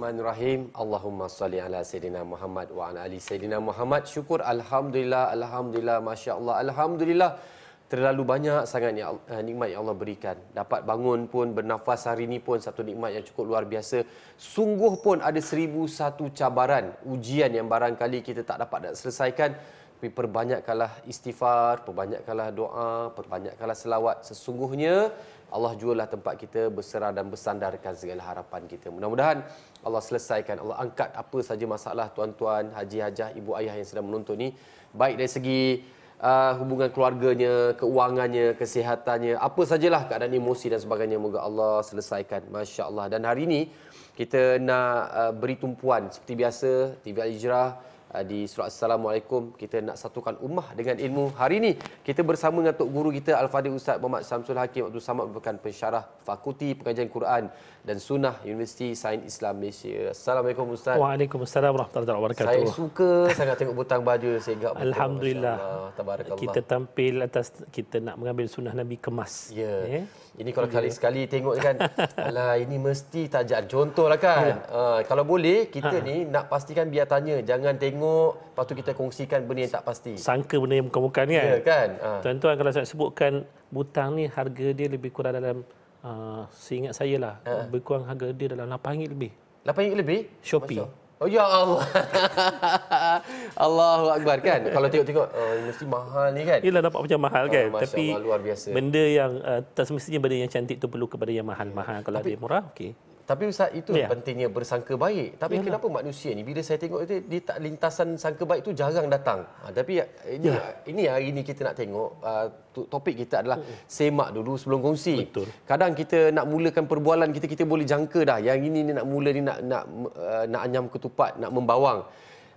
Bismillahirrahmanirrahim. Allahumma salli ala Sayyidina Muhammad wa ala ali Sayyidina Muhammad. Syukur Alhamdulillah, Alhamdulillah, Masya Allah, Alhamdulillah. Terlalu banyak sangat eh, nikmat yang Allah berikan. Dapat bangun pun, bernafas hari ini pun satu nikmat yang cukup luar biasa. Sungguh pun ada seribu satu cabaran, ujian yang barangkali kita tak dapat nak selesaikan. Tapi perbanyakkanlah istighfar, perbanyakkanlah doa, perbanyakkanlah selawat. Sesungguhnya Allah jualah tempat kita berserah dan bersandarkan segala harapan kita. Mudah-mudahan Allah selesaikan, Allah angkat apa saja masalah tuan-tuan, haji hajah, ibu ayah yang sedang menonton ni. Baik dari segi uh, hubungan keluarganya, keuangannya, kesihatannya, apa sajalah keadaan emosi dan sebagainya. Moga Allah selesaikan. Masya Allah. Dan hari ini kita nak uh, beri tumpuan seperti biasa, TV Al-Hijrah, Ah, di surah Assalamualaikum kita nak satukan ummah dengan ilmu. Hari ini kita bersama dengan Tok Guru kita Al-Fadhil Ustaz Muhammad Samsul Hakim Abdul Samad merupakan pensyarah Fakulti Pengajian Quran dan Sunnah Universiti Sains Islam Malaysia. Assalamualaikum Ustaz. Waalaikumsalam warahmatullahi wabarakatuh. Saya suka sangat tengok butang baju sehingga Alhamdulillah. Kita tampil atas kita nak mengambil sunnah Nabi kemas. Ya. Yeah. Ini kalau kali sekali tengok kan, alah ini mesti tajam. Contohlah kan. Ya. Uh, kalau boleh kita ha. ni nak pastikan biar tanya, jangan tengok lepas tu kita kongsikan benda yang tak pasti. Sangka benda yang bukan-bukan kan. Ya kan. Uh. Tuan-tuan kalau saya sebutkan butang ni harga dia lebih kurang dalam uh, seingat saya lah, uh. lebih kurang harga dia dalam 8 ringgit lebih. 8 ringgit lebih? Shopee. Masuk. Oh ya Allah. Allahu akbar kan. Kalau tengok-tengok oh, mesti mahal ni kan. Yalah dapat macam mahal kan. Oh, Tapi Allah, luar biasa. Benda yang uh, tak semestinya benda yang cantik tu perlu kepada yang mahal-mahal. Kalau Tapi, ada murah okey. Tapi Ustaz, itu ya. pentingnya bersangka baik. Tapi Yalah. kenapa manusia ni, bila saya tengok itu, dia tak lintasan sangka baik itu jarang datang. Ha, tapi ini, ya. ini hari ini kita nak tengok, uh, topik kita adalah semak dulu sebelum kongsi. Betul. Kadang kita nak mulakan perbualan kita, kita boleh jangka dah. Yang ini ni nak mula ni nak nak uh, nak anyam ketupat, nak membawang.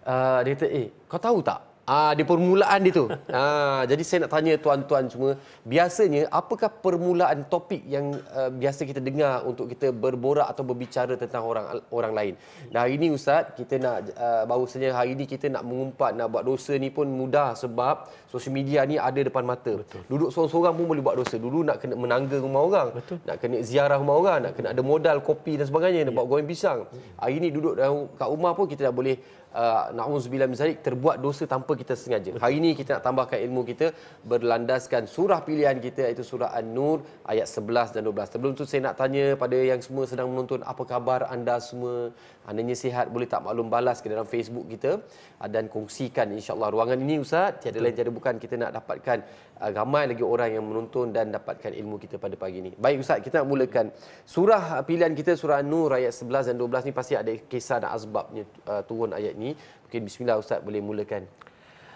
Uh, dia kata, eh, kau tahu tak? Ah, di permulaan dia tu. Ah, jadi saya nak tanya tuan-tuan semua, biasanya apakah permulaan topik yang uh, biasa kita dengar untuk kita berborak atau berbicara tentang orang orang lain. Nah, hari ini ustaz, kita nak uh, baru saja hari ini kita nak mengumpat nak buat dosa ni pun mudah sebab sosial media ni ada depan mata. Betul. Duduk seorang-seorang pun boleh buat dosa. Dulu nak kena menangga rumah orang, Betul. nak kena ziarah rumah orang, nak kena ada modal kopi dan sebagainya, nak ya. buat goreng pisang. Hari ini duduk dalam kat rumah pun kita dah boleh uh, na'udzubillah min zalik terbuat dosa tanpa kita sengaja. Hari ini kita nak tambahkan ilmu kita berlandaskan surah pilihan kita iaitu surah An-Nur ayat 11 dan 12. Sebelum tu saya nak tanya pada yang semua sedang menonton apa khabar anda semua? Andainya sihat boleh tak maklum balas ke dalam Facebook kita uh, dan kongsikan insya-Allah ruangan ini ustaz tiada lain tiada bukan kita nak dapatkan uh, ramai lagi orang yang menonton dan dapatkan ilmu kita pada pagi ini. Baik ustaz kita nak mulakan surah pilihan kita surah An-Nur ayat 11 dan 12 ni pasti ada kisah dan asbabnya uh, turun ayat ini. Mungkin bismillah Ustaz boleh mulakan.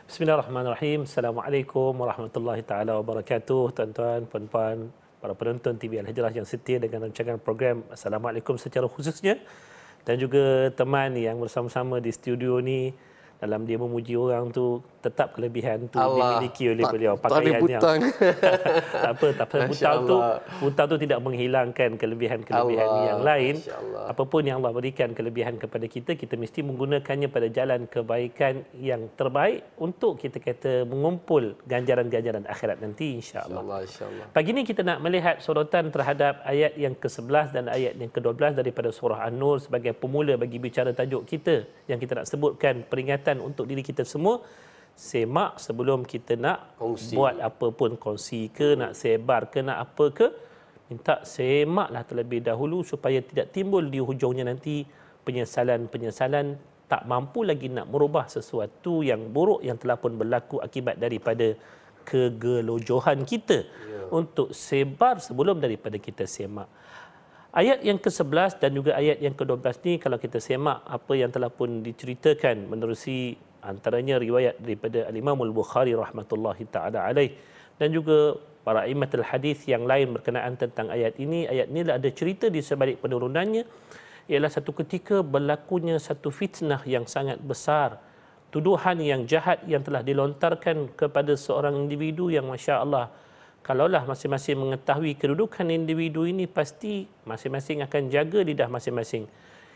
Bismillahirrahmanirrahim. Assalamualaikum warahmatullahi taala wabarakatuh. Tuan-tuan, puan-puan, para penonton TV Al-Hijrah yang setia dengan rancangan program Assalamualaikum secara khususnya dan juga teman yang bersama-sama di studio ni dalam dia memuji orang tu tetap kelebihan tu Allah. dimiliki oleh tak, beliau. pakaian yang tak apa tak apa. Butang tu butang tu tidak menghilangkan kelebihan-kelebihan Allah. yang lain. Apapun yang Allah berikan kelebihan kepada kita kita mesti menggunakannya pada jalan kebaikan yang terbaik untuk kita kata mengumpul ganjaran-ganjaran akhirat nanti insya-Allah. Insya pagi ini kita nak melihat sorotan terhadap ayat yang ke-11 dan ayat yang ke-12 daripada surah An-Nur sebagai pemula bagi bicara tajuk kita yang kita nak sebutkan peringatan kesihatan untuk diri kita semua semak sebelum kita nak kongsi. buat apa pun kongsi ke nak sebar ke nak apa ke minta semaklah terlebih dahulu supaya tidak timbul di hujungnya nanti penyesalan-penyesalan tak mampu lagi nak merubah sesuatu yang buruk yang telah pun berlaku akibat daripada kegelojohan kita ya. untuk sebar sebelum daripada kita semak. Ayat yang ke-11 dan juga ayat yang ke-12 ni kalau kita semak apa yang telah pun diceritakan menerusi antaranya riwayat daripada Al-Imam Al-Bukhari rahmatullahi taala alaih dan juga para imam hadis yang lain berkenaan tentang ayat ini. Ayat ini ada cerita di sebalik penurunannya ialah satu ketika berlakunya satu fitnah yang sangat besar tuduhan yang jahat yang telah dilontarkan kepada seorang individu yang masya-Allah kalaulah masing-masing mengetahui kedudukan individu ini pasti masing-masing akan jaga lidah masing-masing.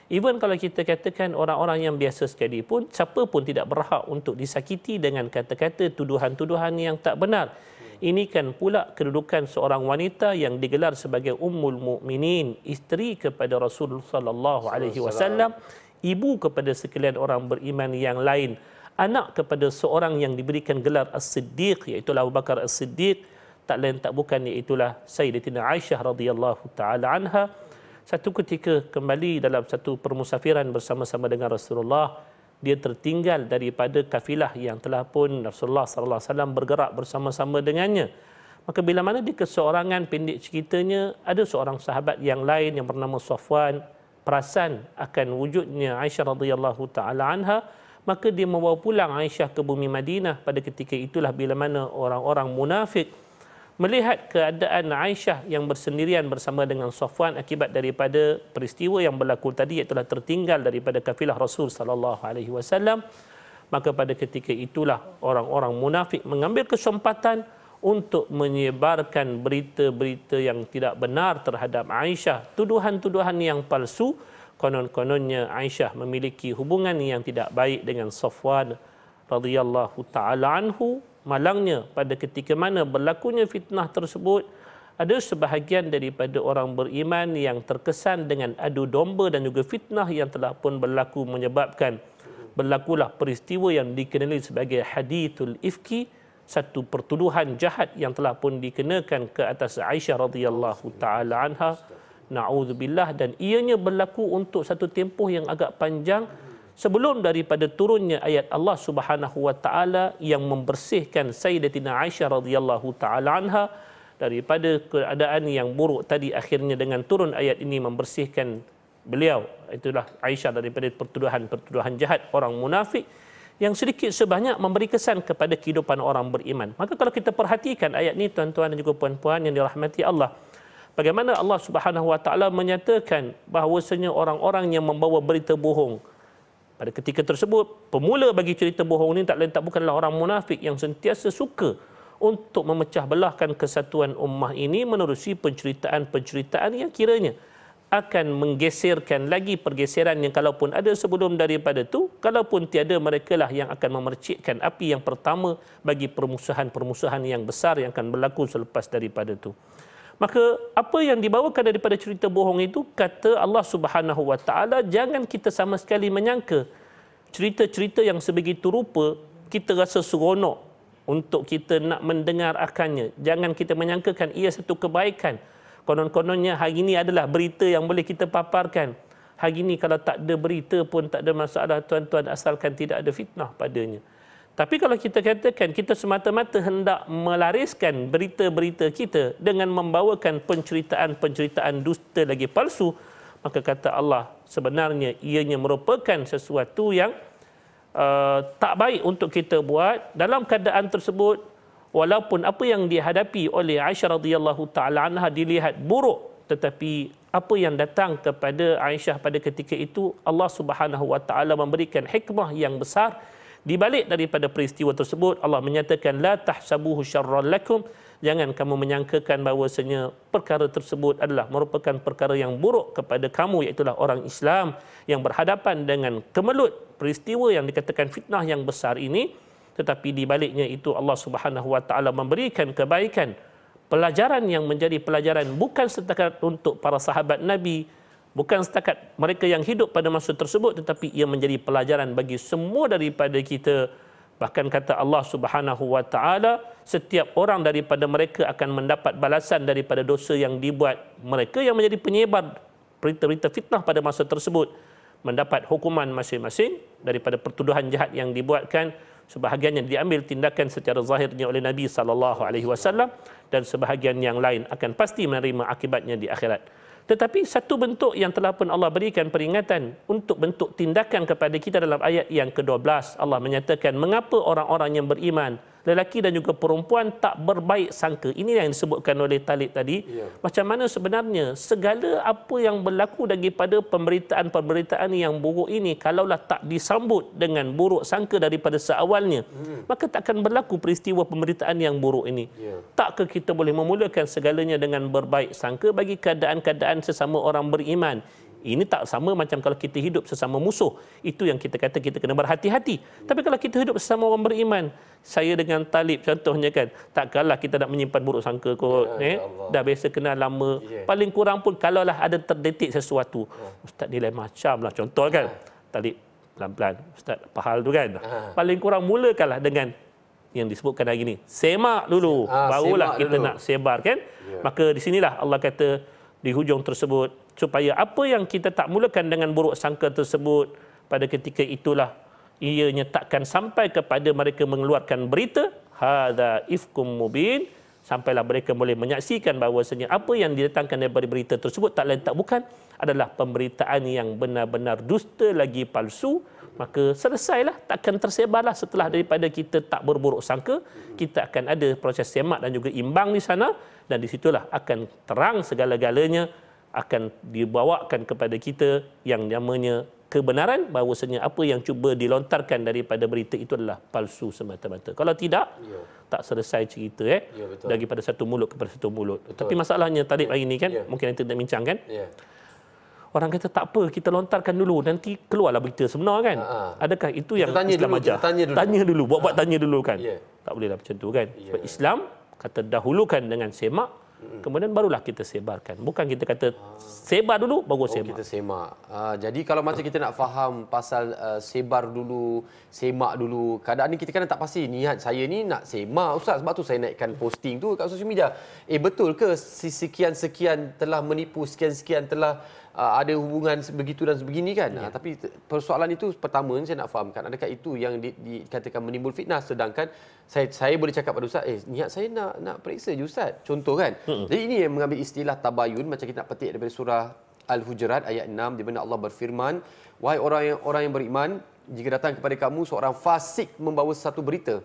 Even kalau kita katakan orang-orang yang biasa sekali pun siapa pun tidak berhak untuk disakiti dengan kata-kata tuduhan-tuduhan yang tak benar Ini kan pula kedudukan seorang wanita yang digelar sebagai ummul mukminin, isteri kepada Rasulullah sallallahu alaihi wasallam, ibu kepada sekalian orang beriman yang lain, anak kepada seorang yang diberikan gelar As-Siddiq iaitu Abu Bakar As-Siddiq, tak lain tak bukan iaitu Sayyidatina Aisyah radhiyallahu taala anha. Satu ketika kembali dalam satu permusafiran bersama-sama dengan Rasulullah, dia tertinggal daripada kafilah yang telah pun Rasulullah sallallahu alaihi wasallam bergerak bersama-sama dengannya. Maka bila mana di keseorangan pendek ceritanya ada seorang sahabat yang lain yang bernama Safwan perasan akan wujudnya Aisyah radhiyallahu taala anha maka dia membawa pulang Aisyah ke bumi Madinah pada ketika itulah bila mana orang-orang munafik melihat keadaan Aisyah yang bersendirian bersama dengan Safwan akibat daripada peristiwa yang berlaku tadi iaitu tertinggal daripada kafilah Rasul sallallahu alaihi wasallam maka pada ketika itulah orang-orang munafik mengambil kesempatan untuk menyebarkan berita-berita yang tidak benar terhadap Aisyah tuduhan-tuduhan yang palsu. Konon-kononnya Aisyah memiliki hubungan yang tidak baik dengan Safwan radhiyallahu taala anhu malangnya pada ketika mana berlakunya fitnah tersebut ada sebahagian daripada orang beriman yang terkesan dengan adu domba dan juga fitnah yang telah pun berlaku menyebabkan berlakulah peristiwa yang dikenali sebagai hadithul ifki satu pertuduhan jahat yang telah pun dikenakan ke atas Aisyah radhiyallahu taala anha. Naudzubillah. Dan ianya berlaku untuk satu tempoh yang agak panjang sebelum daripada turunnya ayat Allah Subhanahu wa taala yang membersihkan Sayyidatina Aisyah radhiyallahu taala anha daripada keadaan yang buruk tadi akhirnya dengan turun ayat ini membersihkan beliau itulah Aisyah daripada pertuduhan-pertuduhan jahat orang munafik yang sedikit sebanyak memberi kesan kepada kehidupan orang beriman. Maka kalau kita perhatikan ayat ini tuan-tuan dan juga puan-puan yang dirahmati Allah, bagaimana Allah Subhanahu wa taala menyatakan bahawasanya orang-orang yang membawa berita bohong pada ketika tersebut, pemula bagi cerita bohong ini tak lain tak bukanlah orang munafik yang sentiasa suka untuk memecah belahkan kesatuan ummah ini menerusi penceritaan-penceritaan yang kiranya akan menggeserkan lagi pergeseran yang kalaupun ada sebelum daripada itu, kalaupun tiada mereka lah yang akan memercikkan api yang pertama bagi permusuhan-permusuhan yang besar yang akan berlaku selepas daripada itu. Maka apa yang dibawakan daripada cerita bohong itu kata Allah Subhanahu Wa Taala jangan kita sama sekali menyangka cerita-cerita yang sebegitu rupa kita rasa seronok untuk kita nak mendengar akannya. Jangan kita menyangkakan ia satu kebaikan. Konon-kononnya hari ini adalah berita yang boleh kita paparkan. Hari ini kalau tak ada berita pun tak ada masalah tuan-tuan asalkan tidak ada fitnah padanya. Tapi kalau kita katakan kita semata-mata hendak melariskan berita-berita kita dengan membawakan penceritaan-penceritaan dusta lagi palsu, maka kata Allah sebenarnya ianya merupakan sesuatu yang uh, tak baik untuk kita buat dalam keadaan tersebut. Walaupun apa yang dihadapi oleh Aisyah radhiyallahu taala anha dilihat buruk tetapi apa yang datang kepada Aisyah pada ketika itu Allah Subhanahu wa taala memberikan hikmah yang besar di balik daripada peristiwa tersebut Allah menyatakan la tahsabuhu syarran lakum. Jangan kamu menyangkakan bahawasanya perkara tersebut adalah merupakan perkara yang buruk kepada kamu iaitu orang Islam yang berhadapan dengan kemelut peristiwa yang dikatakan fitnah yang besar ini. Tetapi di baliknya itu Allah Subhanahu wa taala memberikan kebaikan. Pelajaran yang menjadi pelajaran bukan setakat untuk para sahabat Nabi bukan setakat mereka yang hidup pada masa tersebut tetapi ia menjadi pelajaran bagi semua daripada kita. Bahkan kata Allah Subhanahu wa taala setiap orang daripada mereka akan mendapat balasan daripada dosa yang dibuat. Mereka yang menjadi penyebar berita-berita fitnah pada masa tersebut mendapat hukuman masing-masing daripada pertuduhan jahat yang dibuatkan. Sebahagian yang diambil tindakan secara zahirnya oleh Nabi sallallahu alaihi wasallam dan sebahagian yang lain akan pasti menerima akibatnya di akhirat. Tetapi satu bentuk yang telah pun Allah berikan peringatan untuk bentuk tindakan kepada kita dalam ayat yang ke-12. Allah menyatakan mengapa orang-orang yang beriman lelaki dan juga perempuan tak berbaik sangka. Ini yang disebutkan oleh Talib tadi. Ya. Macam mana sebenarnya segala apa yang berlaku daripada pemberitaan-pemberitaan yang buruk ini kalaulah tak disambut dengan buruk sangka daripada seawalnya, hmm. maka takkan berlaku peristiwa pemberitaan yang buruk ini. Ya. Takkah kita boleh memulakan segalanya dengan berbaik sangka bagi keadaan-keadaan sesama orang beriman? Ini tak sama macam kalau kita hidup sesama musuh. Itu yang kita kata kita kena berhati-hati. Tapi kalau kita hidup sesama orang beriman, saya dengan Talib contohnya kan, takkanlah kita nak menyimpan buruk sangka kot. Ya, eh? Dah biasa kenal lama. Yeah. Paling kurang pun kalaulah ada terdetik sesuatu. Yeah. Ustaz ni lain macam lah contoh kan. Yeah. Talib pelan-pelan. Ustaz pahal tu kan. Yeah. Paling kurang mulakanlah dengan yang disebutkan hari ini. Semak dulu. Ha, barulah semak kita dulu. nak sebar kan. Yeah. Maka di sinilah Allah kata di hujung tersebut supaya apa yang kita tak mulakan dengan buruk sangka tersebut pada ketika itulah ianya takkan sampai kepada mereka mengeluarkan berita hadza ifkum mubin. Sampailah mereka boleh menyaksikan bahawasanya apa yang didatangkan daripada berita tersebut tak lain tak bukan adalah pemberitaan yang benar-benar dusta lagi palsu. Maka selesailah takkan tersebarlah setelah daripada kita tak berburuk sangka kita akan ada proses semak dan juga imbang di sana. Dan di situlah akan terang segala-galanya akan dibawakan kepada kita yang namanya kebenaran bahawasanya apa yang cuba dilontarkan daripada berita itu adalah palsu semata-mata. Kalau tidak, ya. tak selesai cerita eh ya, daripada satu mulut kepada satu mulut. Betul. Tapi masalahnya tadi hari ini kan, ya. mungkin kita nak bincang kan? Ya. Orang kata tak apa, kita lontarkan dulu nanti keluarlah berita sebenar kan. Ha-ha. Adakah itu yang tanya Islam ajar? Tanya dulu. Tanya dulu, buat-buat ha. tanya dulu kan. Ya. Tak bolehlah macam tu kan. Ya. Sebab Islam kata dahulukan dengan semak Kemudian barulah kita sebarkan. Bukan kita kata sebar dulu baru oh, semak. kita semak. Uh, jadi kalau macam kita nak faham pasal uh, sebar dulu, semak dulu, keadaan ni kita kan tak pasti niat saya ni nak semak ustaz sebab tu saya naikkan posting tu kat sosial media. Eh betul ke sekian-sekian telah menipu, sekian-sekian telah uh, ada hubungan begitu dan sebegini kan. Ya. Uh, tapi persoalan itu pertama saya nak fahamkan adakah itu yang di, dikatakan menimbul fitnah sedangkan saya saya boleh cakap pada ustaz eh niat saya nak nak periksa je ustaz. Contoh kan. Hmm. Jadi ini yang mengambil istilah tabayun macam kita nak petik daripada surah Al-Hujurat ayat 6 di mana Allah berfirman wahai orang yang orang yang beriman jika datang kepada kamu seorang fasik membawa satu berita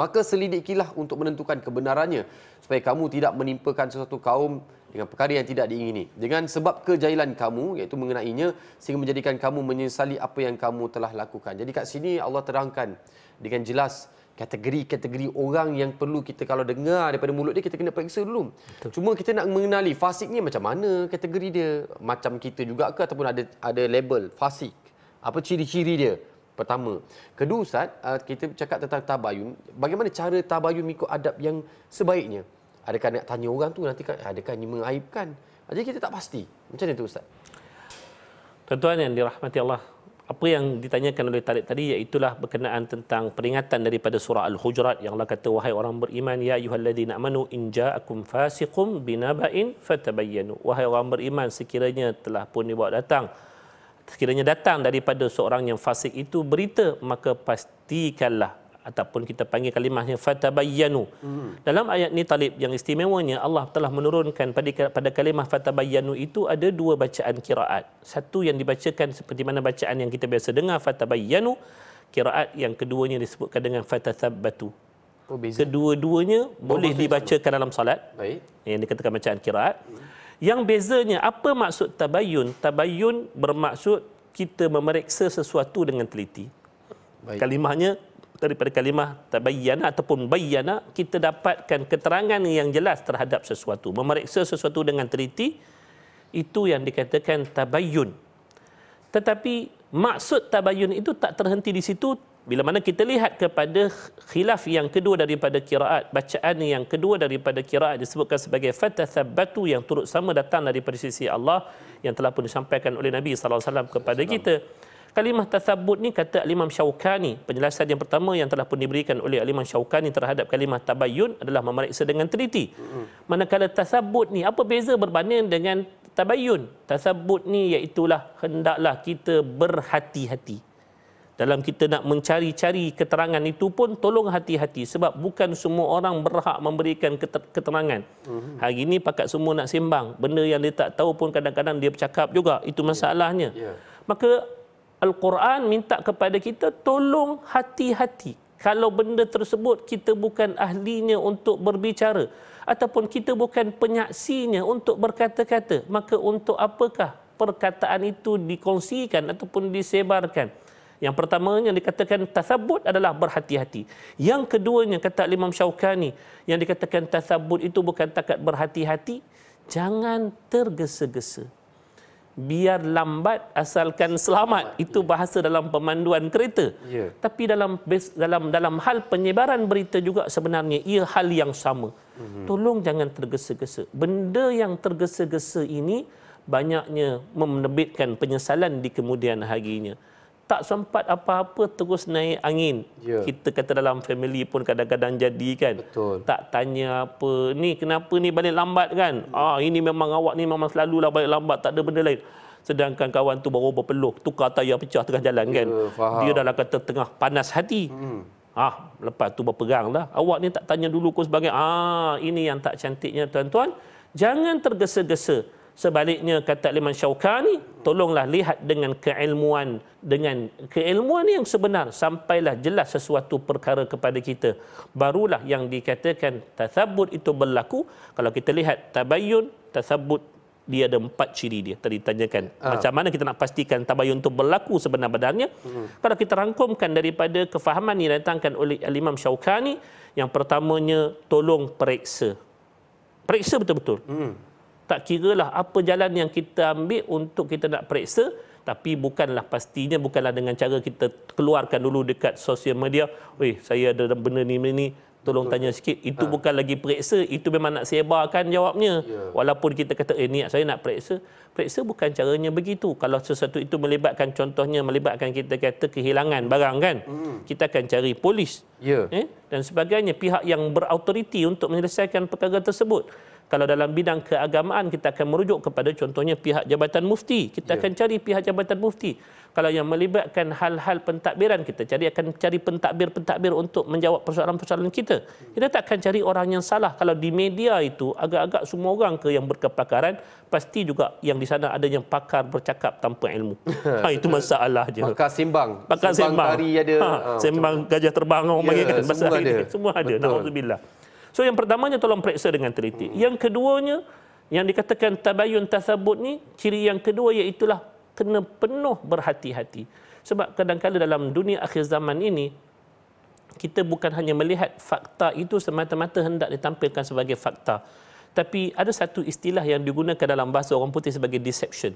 maka selidikilah untuk menentukan kebenarannya supaya kamu tidak menimpakan sesuatu kaum dengan perkara yang tidak diingini dengan sebab kejahilan kamu iaitu mengenainya sehingga menjadikan kamu menyesali apa yang kamu telah lakukan. Jadi kat sini Allah terangkan dengan jelas kategori-kategori orang yang perlu kita kalau dengar daripada mulut dia kita kena periksa dulu. Betul. Cuma kita nak mengenali fasik ni macam mana kategori dia? Macam kita juga ke ataupun ada ada label fasik? Apa ciri-ciri dia? Pertama. Kedua Ustaz, uh, kita cakap tentang tabayun. Bagaimana cara tabayun mengikut adab yang sebaiknya? Adakah nak tanya orang tu nanti kan adakah ini mengaibkan? Jadi kita tak pasti. Macam mana tu Ustaz? Tuan-tuan yang dirahmati Allah, apa yang ditanyakan oleh Talib tadi iaitulah berkenaan tentang peringatan daripada surah Al-Hujurat yang Allah kata wahai orang beriman ya ayyuhalladzina amanu in ja'akum fasiqum binaba'in fatabayyanu wahai orang beriman sekiranya telah pun dibawa datang sekiranya datang daripada seorang yang fasik itu berita maka pastikanlah ataupun kita panggil kalimahnya fatabayyanu. Hmm. Dalam ayat ni talib yang istimewanya Allah telah menurunkan pada pada kalimah fatabayyanu itu ada dua bacaan kiraat. Satu yang dibacakan seperti mana bacaan yang kita biasa dengar fatabayyanu, kiraat yang keduanya disebutkan dengan fatathabbatu. Oh, Kedua-duanya boleh dibacakan dalam salat. Baik. Yang dikatakan bacaan kiraat. Hmm. Yang bezanya apa maksud tabayyun? Tabayyun bermaksud kita memeriksa sesuatu dengan teliti. Baik. Kalimahnya daripada kalimah tabayyana ataupun bayyana kita dapatkan keterangan yang jelas terhadap sesuatu. Memeriksa sesuatu dengan teliti itu yang dikatakan tabayyun. Tetapi maksud tabayyun itu tak terhenti di situ. Bila mana kita lihat kepada khilaf yang kedua daripada kiraat bacaan yang kedua daripada kiraat disebutkan sebagai fatathabbatu yang turut sama datang daripada sisi Allah yang telah pun disampaikan oleh Nabi sallallahu alaihi wasallam kepada kita Kalimah tasabut ni kata Imam Syaukani. Penjelasan yang pertama yang telah pun diberikan oleh Imam Syaukani terhadap kalimah tabayyun adalah memeriksa dengan teliti. Manakala tasabut ni apa beza berbanding dengan tabayyun? Tasabut ni iaitulah hendaklah kita berhati-hati. Dalam kita nak mencari-cari keterangan itu pun tolong hati-hati sebab bukan semua orang berhak memberikan keterangan. Hari ini pakat semua nak sembang. Benda yang dia tak tahu pun kadang-kadang dia bercakap juga. Itu masalahnya. Yeah. Maka Al-Quran minta kepada kita tolong hati-hati. Kalau benda tersebut kita bukan ahlinya untuk berbicara ataupun kita bukan penyaksinya untuk berkata-kata, maka untuk apakah perkataan itu dikongsikan ataupun disebarkan? Yang pertamanya dikatakan tasabut adalah berhati-hati. Yang keduanya kata Imam Syaukani yang dikatakan tasabut itu bukan takat berhati-hati, jangan tergesa-gesa biar lambat asalkan selamat. Itu bahasa dalam pemanduan kereta. Yeah. tapi dalam dalam dalam hal penyebaran berita juga sebenarnya ia hal yang sama. Mm-hmm. tolong jangan tergesa-gesa. Benda yang tergesa-gesa ini banyaknya menerbitkan penyesalan di kemudian harinya tak sempat apa-apa terus naik angin. Yeah. Kita kata dalam family pun kadang-kadang jadi kan. Betul. Tak tanya apa, ni kenapa ni balik lambat kan? Hmm. Ah ini memang awak ni memang selalulah balik lambat, tak ada benda lain. Sedangkan kawan tu baru berpeluh, tukar tayar pecah tengah jalan kan. Yeah, faham. Dia dalam kata tengah panas hati. Hmm. Ah, lepas tu berperang lah. Awak ni tak tanya dulu kau sebagai, ah ini yang tak cantiknya tuan-tuan. Jangan tergesa-gesa Sebaliknya kata Liman Syaukani, tolonglah lihat dengan keilmuan dengan keilmuan yang sebenar sampailah jelas sesuatu perkara kepada kita. Barulah yang dikatakan tathabut itu berlaku. Kalau kita lihat tabayun, tathabut dia ada empat ciri dia tadi tanyakan. Uh. Macam mana kita nak pastikan tabayun itu berlaku sebenar-benarnya? Uh. Kalau kita rangkumkan daripada kefahaman yang datangkan oleh Imam Syaukani, yang pertamanya tolong periksa. Periksa betul-betul. Uh tak kira lah apa jalan yang kita ambil untuk kita nak periksa tapi bukanlah pastinya bukanlah dengan cara kita keluarkan dulu dekat sosial media weh saya ada benda ni ni tolong Betul. tanya sikit itu ha. bukan lagi periksa itu memang nak sebarkan jawabnya ya. walaupun kita kata eh niat saya nak periksa periksa bukan caranya begitu kalau sesuatu itu melibatkan contohnya melibatkan kita kata kehilangan barang kan hmm. kita akan cari polis ya. eh? dan sebagainya pihak yang berautoriti untuk menyelesaikan perkara tersebut kalau dalam bidang keagamaan kita akan merujuk kepada contohnya pihak Jabatan Mufti. Kita yeah. akan cari pihak Jabatan Mufti. Kalau yang melibatkan hal-hal pentadbiran kita cari akan cari pentadbir-pentadbir untuk menjawab persoalan-persoalan kita. Kita tak akan cari orang yang salah. Kalau di media itu agak-agak semua orang ke yang berkepakaran pasti juga yang di sana ada yang pakar bercakap tanpa ilmu. Ha, itu masalah je. Pakar simbang pakar simbang, simbang. ada. Ha, ha, sembang gajah terbang orang yeah, kan. semua ada. semua ada. Naudzubillah So yang pertamanya tolong periksa dengan teliti. Hmm. Yang keduanya yang dikatakan tabayun tasabut ni ciri yang kedua iaitu kena penuh berhati-hati. Sebab kadang-kadang dalam dunia akhir zaman ini kita bukan hanya melihat fakta itu semata-mata hendak ditampilkan sebagai fakta. Tapi ada satu istilah yang digunakan dalam bahasa orang putih sebagai deception.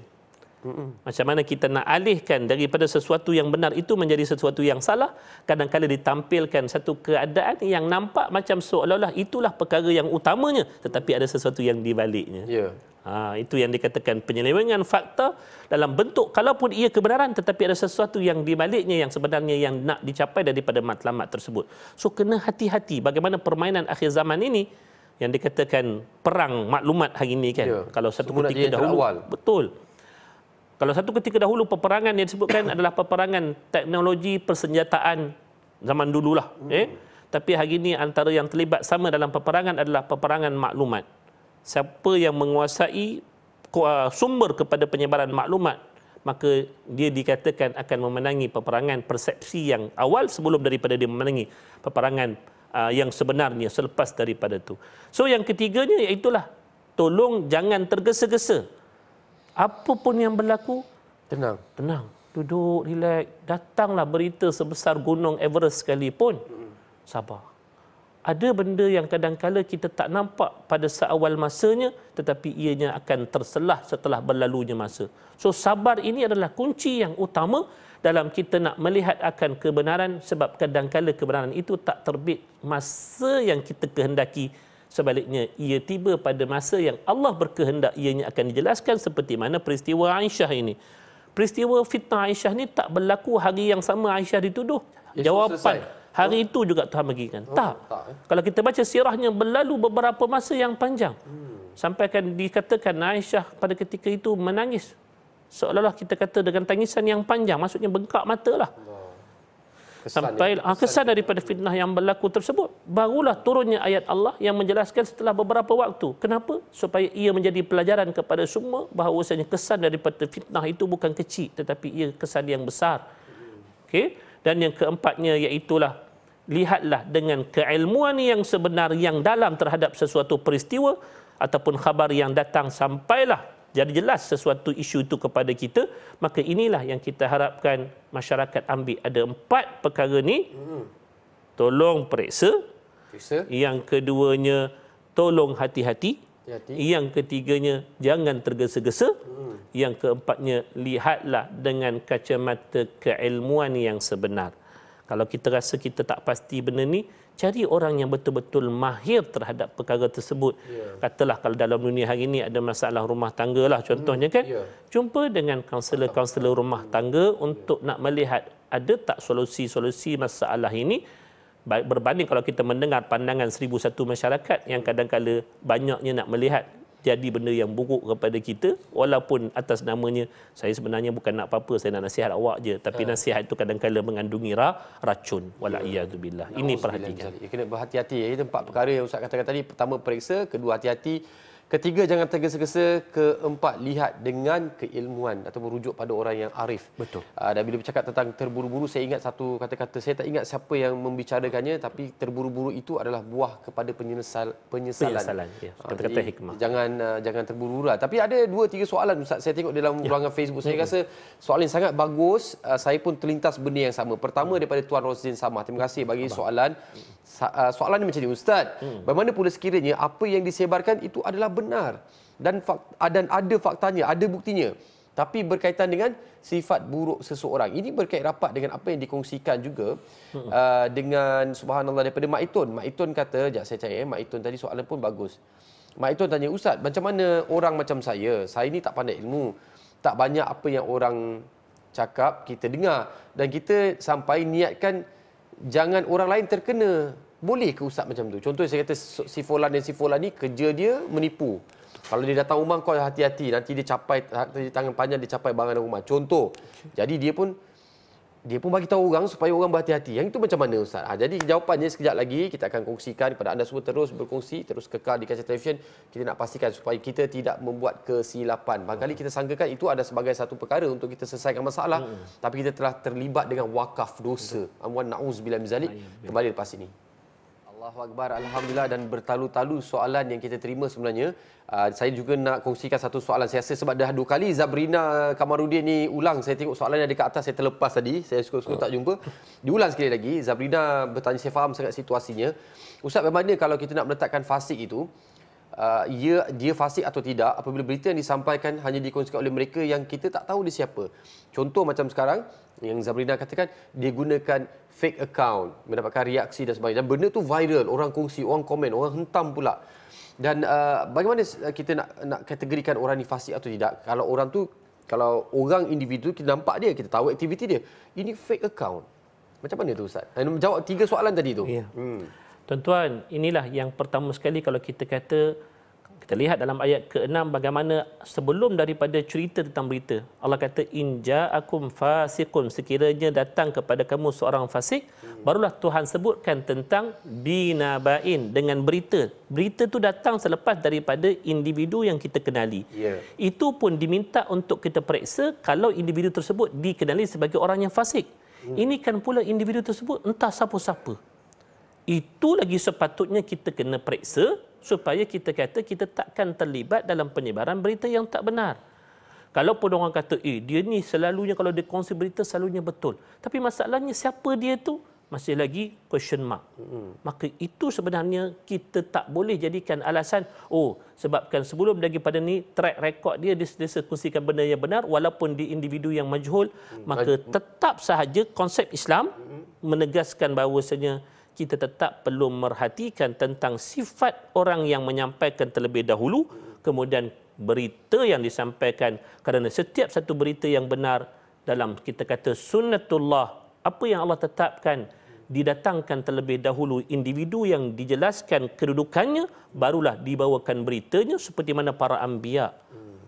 Macam mana kita nak alihkan daripada sesuatu yang benar itu menjadi sesuatu yang salah, kadang-kadang ditampilkan satu keadaan yang nampak macam seolah-olah itulah perkara yang utamanya, tetapi ada sesuatu yang dibaliknya. Yeah. Ha, itu yang dikatakan penyelewengan fakta dalam bentuk kalaupun ia kebenaran tetapi ada sesuatu yang dibaliknya yang sebenarnya yang nak dicapai daripada matlamat tersebut. So kena hati-hati bagaimana permainan akhir zaman ini yang dikatakan perang maklumat hari ini kan. Yeah. Kalau satu Semua ketika dahulu awal. betul. Kalau satu ketika dahulu peperangan yang disebutkan adalah peperangan teknologi persenjataan zaman dululah. Eh? Tapi hari ini antara yang terlibat sama dalam peperangan adalah peperangan maklumat. Siapa yang menguasai sumber kepada penyebaran maklumat, maka dia dikatakan akan memenangi peperangan persepsi yang awal sebelum daripada dia memenangi peperangan uh, yang sebenarnya selepas daripada itu. So yang ketiganya iaitulah tolong jangan tergesa-gesa apapun yang berlaku tenang tenang duduk relax. Datanglah berita sebesar gunung Everest sekalipun. Sabar. Ada benda yang kadang-kala kita tak nampak pada seawal masanya tetapi ianya akan terselah setelah berlalunya masa. So sabar ini adalah kunci yang utama dalam kita nak melihat akan kebenaran sebab kadang-kala kebenaran itu tak terbit masa yang kita kehendaki Sebaliknya, ia tiba pada masa yang Allah berkehendak ianya akan dijelaskan seperti mana peristiwa Aisyah ini. Peristiwa fitnah Aisyah ini tak berlaku hari yang sama Aisyah dituduh. Yesus Jawapan selesai. hari itu juga Tuhan bagikan. Oh, tak. tak eh? Kalau kita baca sirahnya berlalu beberapa masa yang panjang. Hmm. Sampai akan dikatakan Aisyah pada ketika itu menangis. Seolah-olah kita kata dengan tangisan yang panjang. Maksudnya bengkak mata lah. Allah kesan sampai ya, kesan, kesan daripada fitnah yang berlaku tersebut barulah turunnya ayat Allah yang menjelaskan setelah beberapa waktu. Kenapa? Supaya ia menjadi pelajaran kepada semua bahawasanya kesan daripada fitnah itu bukan kecil tetapi ia kesan yang besar. Okey? Dan yang keempatnya iaitulah lihatlah dengan keilmuan yang sebenar yang dalam terhadap sesuatu peristiwa ataupun khabar yang datang sampailah jadi jelas sesuatu isu itu kepada kita, maka inilah yang kita harapkan masyarakat ambil. Ada empat perkara ni, tolong periksa. periksa. Yang keduanya, tolong hati-hati. Yang ketiganya, jangan tergesa-gesa. Hmm. Yang keempatnya, lihatlah dengan kacamata keilmuan yang sebenar. Kalau kita rasa kita tak pasti benda ni, cari orang yang betul-betul mahir terhadap perkara tersebut. Yeah. Katalah kalau dalam dunia hari ini ada masalah rumah tangga lah contohnya kan. Yeah. Jumpa dengan kaunselor-kaunselor rumah tangga untuk nak melihat ada tak solusi-solusi masalah ini berbanding kalau kita mendengar pandangan seribu satu masyarakat yang kadang-kala banyaknya nak melihat jadi benda yang buruk kepada kita walaupun atas namanya saya sebenarnya bukan nak apa-apa saya nak nasihat awak je. Tapi ha. nasihat itu kadang-kala mengandungi ra, racun. Wala ya. iyadzubillah ini perhatikan. Kena berhati-hati ya. Empat perkara yang ustaz katakan tadi. Pertama periksa kedua hati-hati Ketiga, jangan tergesa-gesa. Keempat, lihat dengan keilmuan atau merujuk pada orang yang arif. Betul. Uh, dan bila bercakap tentang terburu-buru, saya ingat satu kata-kata. Saya tak ingat siapa yang membicarakannya, tapi terburu-buru itu adalah buah kepada penyesal, penyesalan. Penyesalan, ya. Kata-kata uh, hikmah. Jangan uh, jangan terburu-buru lah. Tapi ada dua, tiga soalan, Ustaz. Saya tengok dalam ya. ruangan Facebook. Saya hmm. rasa soalan yang sangat bagus. Uh, saya pun terlintas benda yang sama. Pertama, daripada Tuan Rosin Samah. Terima kasih bagi soalan. Uh, soalan ini macam ni Ustaz, hmm. bagaimana pula sekiranya apa yang disebarkan itu adalah benar dan fak, dan ada faktanya, ada buktinya. Tapi berkaitan dengan sifat buruk seseorang. Ini berkait rapat dengan apa yang dikongsikan juga hmm. uh, dengan subhanallah daripada Mak Itun. Mak Itun kata, jap saya cari eh, Mak Itun tadi soalan pun bagus. Mak Itun tanya, Ustaz, macam mana orang macam saya? Saya ni tak pandai ilmu. Tak banyak apa yang orang cakap, kita dengar. Dan kita sampai niatkan jangan orang lain terkena boleh ke ustaz macam tu? Contoh saya kata si fulan dan si fulan ni kerja dia menipu. Kalau dia datang rumah kau hati-hati nanti dia capai tangan panjang dia capai barang dalam rumah. Contoh. Jadi dia pun dia pun bagi tahu orang supaya orang berhati-hati. Yang itu macam mana ustaz? Ha, jadi jawapannya sekejap lagi kita akan kongsikan kepada anda semua terus berkongsi terus kekal di kaca televisyen. Kita nak pastikan supaya kita tidak membuat kesilapan. Barangkali kita sangkakan itu ada sebagai satu perkara untuk kita selesaikan masalah hmm. tapi kita telah terlibat dengan wakaf dosa. Amwan nauzubillah min zalik. Kembali lepas ini. Allahu Akbar, Alhamdulillah dan bertalu-talu soalan yang kita terima sebenarnya. Uh, saya juga nak kongsikan satu soalan. Saya rasa sebab dah dua kali Zabrina Kamarudin ni ulang. Saya tengok soalan yang ada kat atas, saya terlepas tadi. Saya suka-suka tak jumpa. Diulang sekali lagi. Zabrina bertanya, saya faham sangat situasinya. Ustaz, bagaimana kalau kita nak meletakkan fasik itu, uh, ia, dia fasik atau tidak apabila berita yang disampaikan hanya dikongsikan oleh mereka yang kita tak tahu dia siapa. Contoh macam sekarang, yang Zabrina katakan, dia gunakan fake account mendapatkan reaksi dan sebagainya. Dan benda tu viral orang kongsi orang komen orang hentam pula. Dan uh, bagaimana kita nak nak kategorikan orang ni fasik atau tidak? Kalau orang tu kalau orang individu kita nampak dia kita tahu aktiviti dia ini fake account. Macam mana tu ustaz? Jawab tiga soalan tadi tu. Ya. hmm. tuan-tuan inilah yang pertama sekali kalau kita kata kita lihat dalam ayat ke-6 bagaimana sebelum daripada cerita tentang berita. Allah kata in ja'akum fasiqun sekiranya datang kepada kamu seorang fasik, barulah Tuhan sebutkan tentang binabain dengan berita. Berita tu datang selepas daripada individu yang kita kenali. Yeah. Itu pun diminta untuk kita periksa kalau individu tersebut dikenali sebagai orang yang fasik. Hmm. Ini kan pula individu tersebut entah siapa-siapa. Itu lagi sepatutnya kita kena periksa supaya kita kata kita takkan terlibat dalam penyebaran berita yang tak benar. Kalau pun orang kata, eh dia ni selalunya kalau dia kongsi berita selalunya betul. Tapi masalahnya siapa dia tu? Masih lagi question mark. Hmm. Maka itu sebenarnya kita tak boleh jadikan alasan, oh sebabkan sebelum daripada ni track record dia, dia, dia kongsikan benda yang benar walaupun di individu yang majhul. Hmm. Maka tetap sahaja konsep Islam hmm. menegaskan bahawasanya kita tetap perlu merhatikan tentang sifat orang yang menyampaikan terlebih dahulu kemudian berita yang disampaikan. Kerana setiap satu berita yang benar dalam kita kata sunnatullah apa yang Allah tetapkan didatangkan terlebih dahulu individu yang dijelaskan kedudukannya barulah dibawakan beritanya seperti mana para anbiya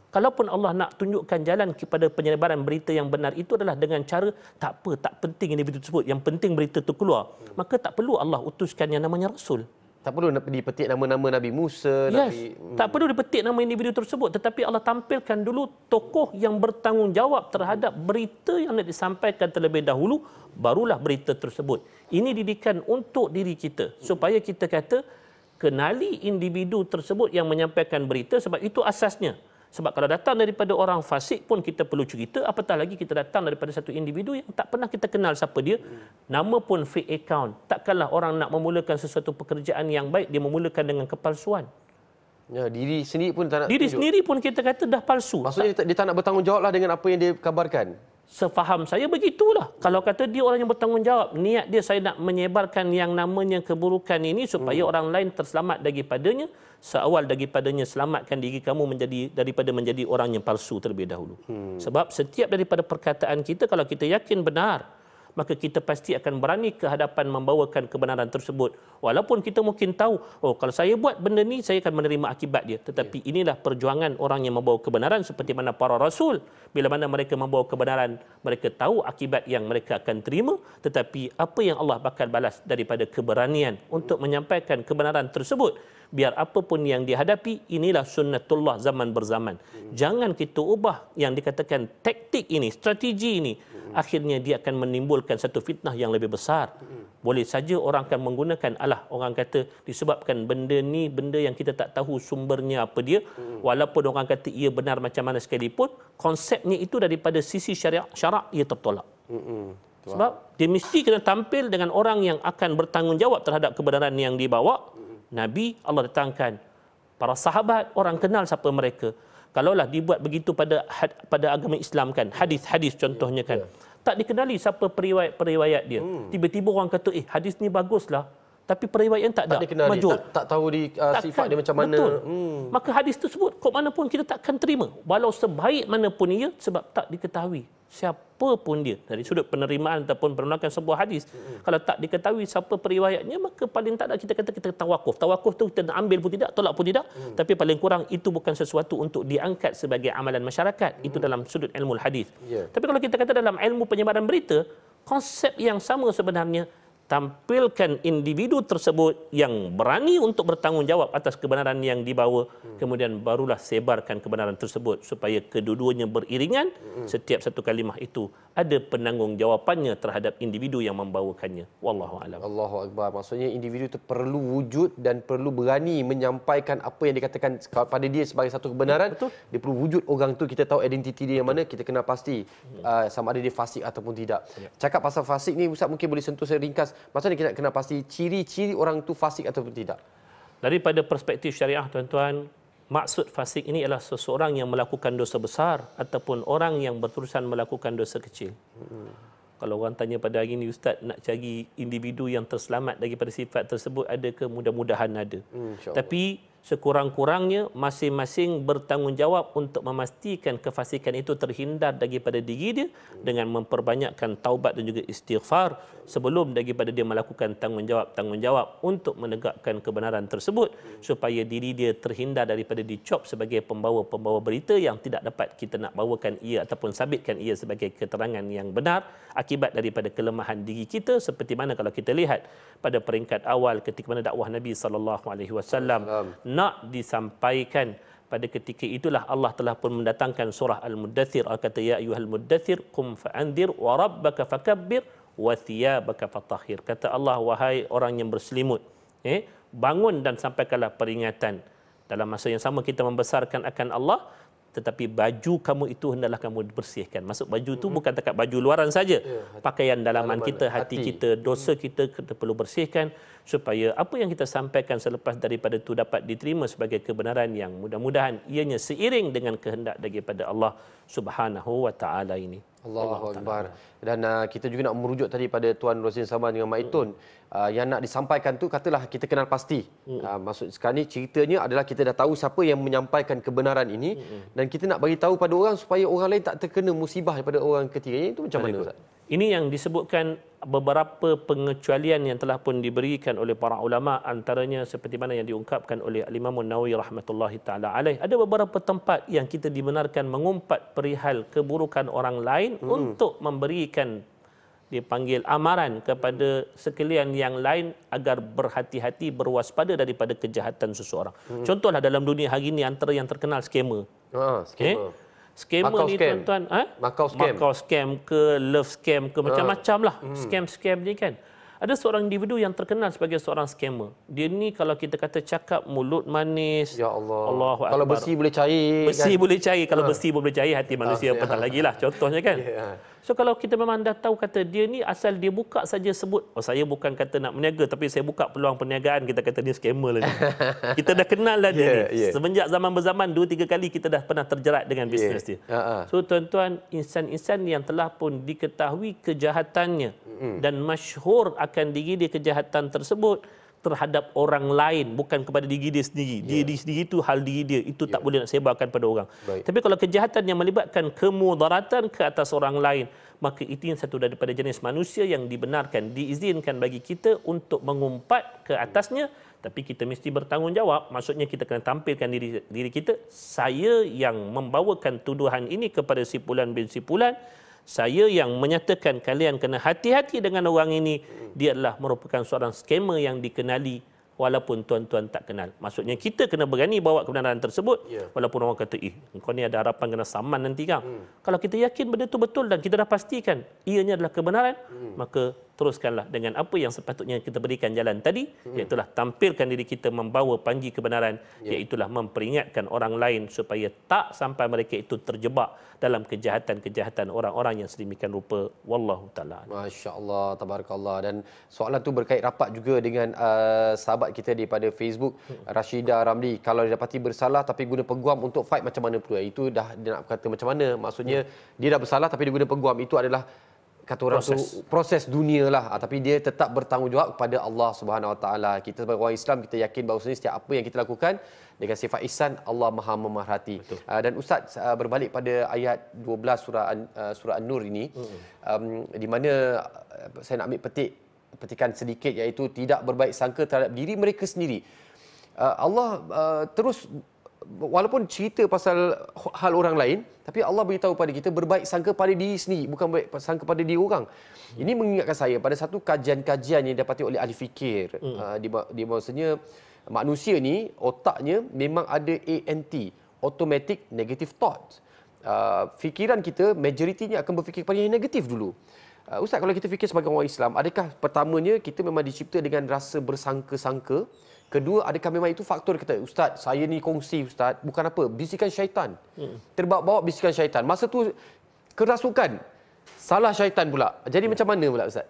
Kalaupun Allah nak tunjukkan jalan kepada penyebaran berita yang benar itu adalah dengan cara tak apa, tak penting individu tersebut. Yang penting berita itu keluar. Maka tak perlu Allah utuskan yang namanya Rasul. Tak perlu dipetik nama-nama Nabi Musa. Yes. Nabi... Tak perlu dipetik nama individu tersebut. Tetapi Allah tampilkan dulu tokoh yang bertanggungjawab terhadap berita yang nak disampaikan terlebih dahulu. Barulah berita tersebut. Ini didikan untuk diri kita. Supaya kita kata kenali individu tersebut yang menyampaikan berita sebab itu asasnya. Sebab kalau datang daripada orang fasik pun kita perlu cerita, apatah lagi kita datang daripada satu individu yang tak pernah kita kenal siapa dia, nama pun fake account. Takkanlah orang nak memulakan sesuatu pekerjaan yang baik, dia memulakan dengan kepalsuan. Ya, diri sendiri pun tak nak Diri tunjuk. sendiri pun kita kata dah palsu. Maksudnya tak, dia tak nak bertanggungjawablah dengan apa yang dia kabarkan. Sefaham saya begitulah. Kalau kata dia orang yang bertanggungjawab, niat dia saya nak menyebarkan yang namanya keburukan ini supaya hmm. orang lain terselamat daripadanya, seawal daripadanya selamatkan diri kamu menjadi daripada menjadi orang yang palsu terlebih dahulu. Hmm. Sebab setiap daripada perkataan kita kalau kita yakin benar, maka kita pasti akan berani ke hadapan membawakan kebenaran tersebut. Walaupun kita mungkin tahu, oh kalau saya buat benda ni, saya akan menerima akibat dia. Tetapi yeah. inilah perjuangan orang yang membawa kebenaran seperti mana para rasul. Bila mana mereka membawa kebenaran, mereka tahu akibat yang mereka akan terima. Tetapi apa yang Allah bakal balas daripada keberanian untuk menyampaikan kebenaran tersebut. Biar apapun yang dihadapi, inilah sunnatullah zaman berzaman. Jangan kita ubah yang dikatakan taktik ini, strategi ini akhirnya dia akan menimbulkan satu fitnah yang lebih besar. Boleh saja orang akan menggunakan alah orang kata disebabkan benda ni benda yang kita tak tahu sumbernya apa dia walaupun orang kata ia benar macam mana sekalipun konsepnya itu daripada sisi syariat syarak ia tertolak. Sebab dia mesti kena tampil dengan orang yang akan bertanggungjawab terhadap kebenaran yang dibawa. Nabi Allah datangkan para sahabat orang kenal siapa mereka kalaulah dibuat begitu pada pada agama Islam kan hadis-hadis contohnya kan yeah. tak dikenali siapa periwayat-periwayat dia hmm. tiba-tiba orang kata eh hadis ni baguslah tapi periwayat tak, tak ada dikenali, majul tak, tak tahu di uh, sifat dia macam mana betul. Hmm. maka hadis tersebut kok mana pun kita takkan terima walau sebaik mana pun ia sebab tak diketahui siapa pun dia dari sudut penerimaan ataupun penolakan sebuah hadis hmm. kalau tak diketahui siapa periwayatnya maka paling tak ada kita kata kita tawakuf tawakuf tu kita nak ambil pun tidak tolak pun tidak hmm. tapi paling kurang itu bukan sesuatu untuk diangkat sebagai amalan masyarakat hmm. itu dalam sudut ilmu hadis yeah. tapi kalau kita kata dalam ilmu penyebaran berita konsep yang sama sebenarnya tampilkan individu tersebut yang berani untuk bertanggungjawab atas kebenaran yang dibawa hmm. kemudian barulah sebarkan kebenaran tersebut supaya kedua-duanya beriringan hmm. setiap satu kalimah itu ada penanggungjawabnya terhadap individu yang membawakannya wallahu alam Allahu akbar maksudnya individu itu perlu wujud dan perlu berani menyampaikan apa yang dikatakan pada dia sebagai satu kebenaran Betul. dia perlu wujud orang tu kita tahu identiti dia yang mana kita kena pasti hmm. uh, sama ada dia fasik ataupun tidak ya. cakap pasal fasik ni ustaz mungkin boleh sentuh saya ringkas macam mana kita nak kena pasti ciri-ciri orang tu fasik ataupun tidak? Daripada perspektif syariah tuan-tuan, maksud fasik ini adalah seseorang yang melakukan dosa besar ataupun orang yang berterusan melakukan dosa kecil. Hmm. Kalau orang tanya pada hari ini Ustaz nak cari individu yang terselamat daripada sifat tersebut ada ke mudah-mudahan ada. Hmm, Tapi sekurang-kurangnya masing-masing bertanggungjawab untuk memastikan kefasikan itu terhindar daripada diri dia dengan memperbanyakkan taubat dan juga istighfar sebelum daripada dia melakukan tanggungjawab-tanggungjawab untuk menegakkan kebenaran tersebut supaya diri dia terhindar daripada dicop sebagai pembawa-pembawa berita yang tidak dapat kita nak bawakan ia ataupun sabitkan ia sebagai keterangan yang benar akibat daripada kelemahan diri kita. Seperti mana kalau kita lihat pada peringkat awal ketika mana dakwah Nabi sallallahu alaihi wasallam nak disampaikan pada ketika itulah Allah telah pun mendatangkan surah Al-Muddathir. Allah kata ya ayyuhal muddathir qum fa'anzir wa rabbaka fakabbir wa thiyabaka fatahhir. Kata Allah wahai orang yang berselimut eh bangun dan sampaikanlah peringatan. Dalam masa yang sama kita membesarkan akan Allah tetapi baju kamu itu hendaklah kamu bersihkan. Masuk baju itu bukan dekat baju luaran saja. Ya, Pakaian dalaman kita, hati, kita, dosa kita kita perlu bersihkan supaya apa yang kita sampaikan selepas daripada itu dapat diterima sebagai kebenaran yang mudah-mudahan ianya seiring dengan kehendak daripada Allah Subhanahu wa taala ini. Allahu Akbar. Dan uh, kita juga nak merujuk tadi pada Tuan Rosin Saman dengan Mak Itun. Uh, yang nak disampaikan tu katalah kita kenal pasti. Hmm. Uh, maksud sekarang ni ceritanya adalah kita dah tahu siapa yang menyampaikan kebenaran ini hmm. dan kita nak bagi tahu pada orang supaya orang lain tak terkena musibah daripada orang ketiga. Itu macam mana Ustaz? Ini yang disebutkan beberapa pengecualian yang telah pun diberikan oleh para ulama antaranya seperti mana yang diungkapkan oleh Imam Nawawi rahmatullahi taala alaih ada beberapa tempat yang kita dibenarkan mengumpat perihal keburukan orang lain hmm. untuk memberikan dipanggil amaran kepada sekalian yang lain agar berhati-hati berwaspada daripada kejahatan seseorang. Hmm. Contohlah dalam dunia hari ini antara yang terkenal skema. Ah, skema. Eh? Scammer ni tuan-tuan, eh? Macau scam. Macau scam ke, love scam ke, macam-macam lah. Hmm. Scam-scam ni kan. Ada seorang individu yang terkenal sebagai seorang scammer. Dia ni kalau kita kata cakap mulut manis. Ya Allah. Allah kalau besi boleh cair. Besi kan? boleh cair. Kalau ha. besi boleh cair, hati manusia ha, apatah ya. lagi lah. Contohnya kan. Yeah. So kalau kita memang dah tahu kata dia ni asal dia buka saja sebut oh saya bukan kata nak berniaga tapi saya buka peluang perniagaan kita kata dia scammer lah ni. kita dah kenal lah dia yeah, ni. Yeah. Semenjak zaman berzaman dua tiga kali kita dah pernah terjerat dengan bisnes yeah. dia. Uh-huh. So tuan-tuan insan-insan yang telah pun diketahui kejahatannya mm. dan masyhur akan diri dia kejahatan tersebut terhadap orang lain bukan kepada diri dia sendiri. Yeah. Diri sendiri itu hal diri dia. Itu yeah. tak boleh nak sebarkan pada orang. Baik. Tapi kalau kejahatan yang melibatkan kemudaratan ke atas orang lain, maka itu satu daripada jenis manusia yang dibenarkan, diizinkan bagi kita untuk mengumpat ke atasnya. Tapi kita mesti bertanggungjawab. Maksudnya kita kena tampilkan diri, diri kita. Saya yang membawakan tuduhan ini kepada si Pulan bin si Pulan saya yang menyatakan kalian kena hati-hati dengan orang ini dia adalah merupakan seorang skamer yang dikenali walaupun tuan-tuan tak kenal. Maksudnya kita kena berani bawa kebenaran tersebut yeah. walaupun orang kata ih kau ni ada harapan kena saman nanti kan. Hmm. Kalau kita yakin benda itu betul dan kita dah pastikan ianya adalah kebenaran hmm. maka teruskanlah dengan apa yang sepatutnya kita berikan jalan tadi hmm. iaitu tampilkan diri kita membawa panji kebenaran yeah. iaitu memperingatkan orang lain supaya tak sampai mereka itu terjebak dalam kejahatan-kejahatan orang-orang yang sedemikian rupa wallahu taala masya-Allah tabarakallah dan soalan tu berkait rapat juga dengan uh, sahabat kita daripada Facebook hmm. Rashida Ramli kalau dia dapati bersalah tapi guna peguam untuk fight macam mana pula itu dah dia nak kata macam mana maksudnya hmm. dia dah bersalah tapi dia guna peguam itu adalah kata orang proses. tu proses dunia lah ah, tapi dia tetap bertanggungjawab kepada Allah Subhanahu Wa Taala kita sebagai orang Islam kita yakin bahawa setiap apa yang kita lakukan dengan sifat ihsan Allah Maha memerhati Betul. Ah, dan ustaz ah, berbalik pada ayat 12 surah surah An-Nur ini hmm. um, di mana saya nak ambil petik petikan sedikit iaitu tidak berbaik sangka terhadap diri mereka sendiri Allah uh, terus walaupun cerita pasal hal orang lain tapi Allah beritahu pada kita berbaik sangka pada diri sendiri bukan baik sangka pada diri orang. Ini mengingatkan saya pada satu kajian-kajian yang dapati oleh ahli fikir. Hmm. uh, di di maksudnya manusia ni otaknya memang ada ANT automatic negative thought. Uh, fikiran kita majoritinya akan berfikir pada yang negatif dulu. Uh, ustaz kalau kita fikir sebagai orang Islam adakah pertamanya kita memang dicipta dengan rasa bersangka-sangka Kedua, adakah memang itu faktor kata, Ustaz, saya ni kongsi Ustaz, bukan apa, bisikan syaitan. Hmm. Terbawa-bawa bisikan syaitan. Masa tu kerasukan, salah syaitan pula. Jadi hmm. macam mana pula Ustaz?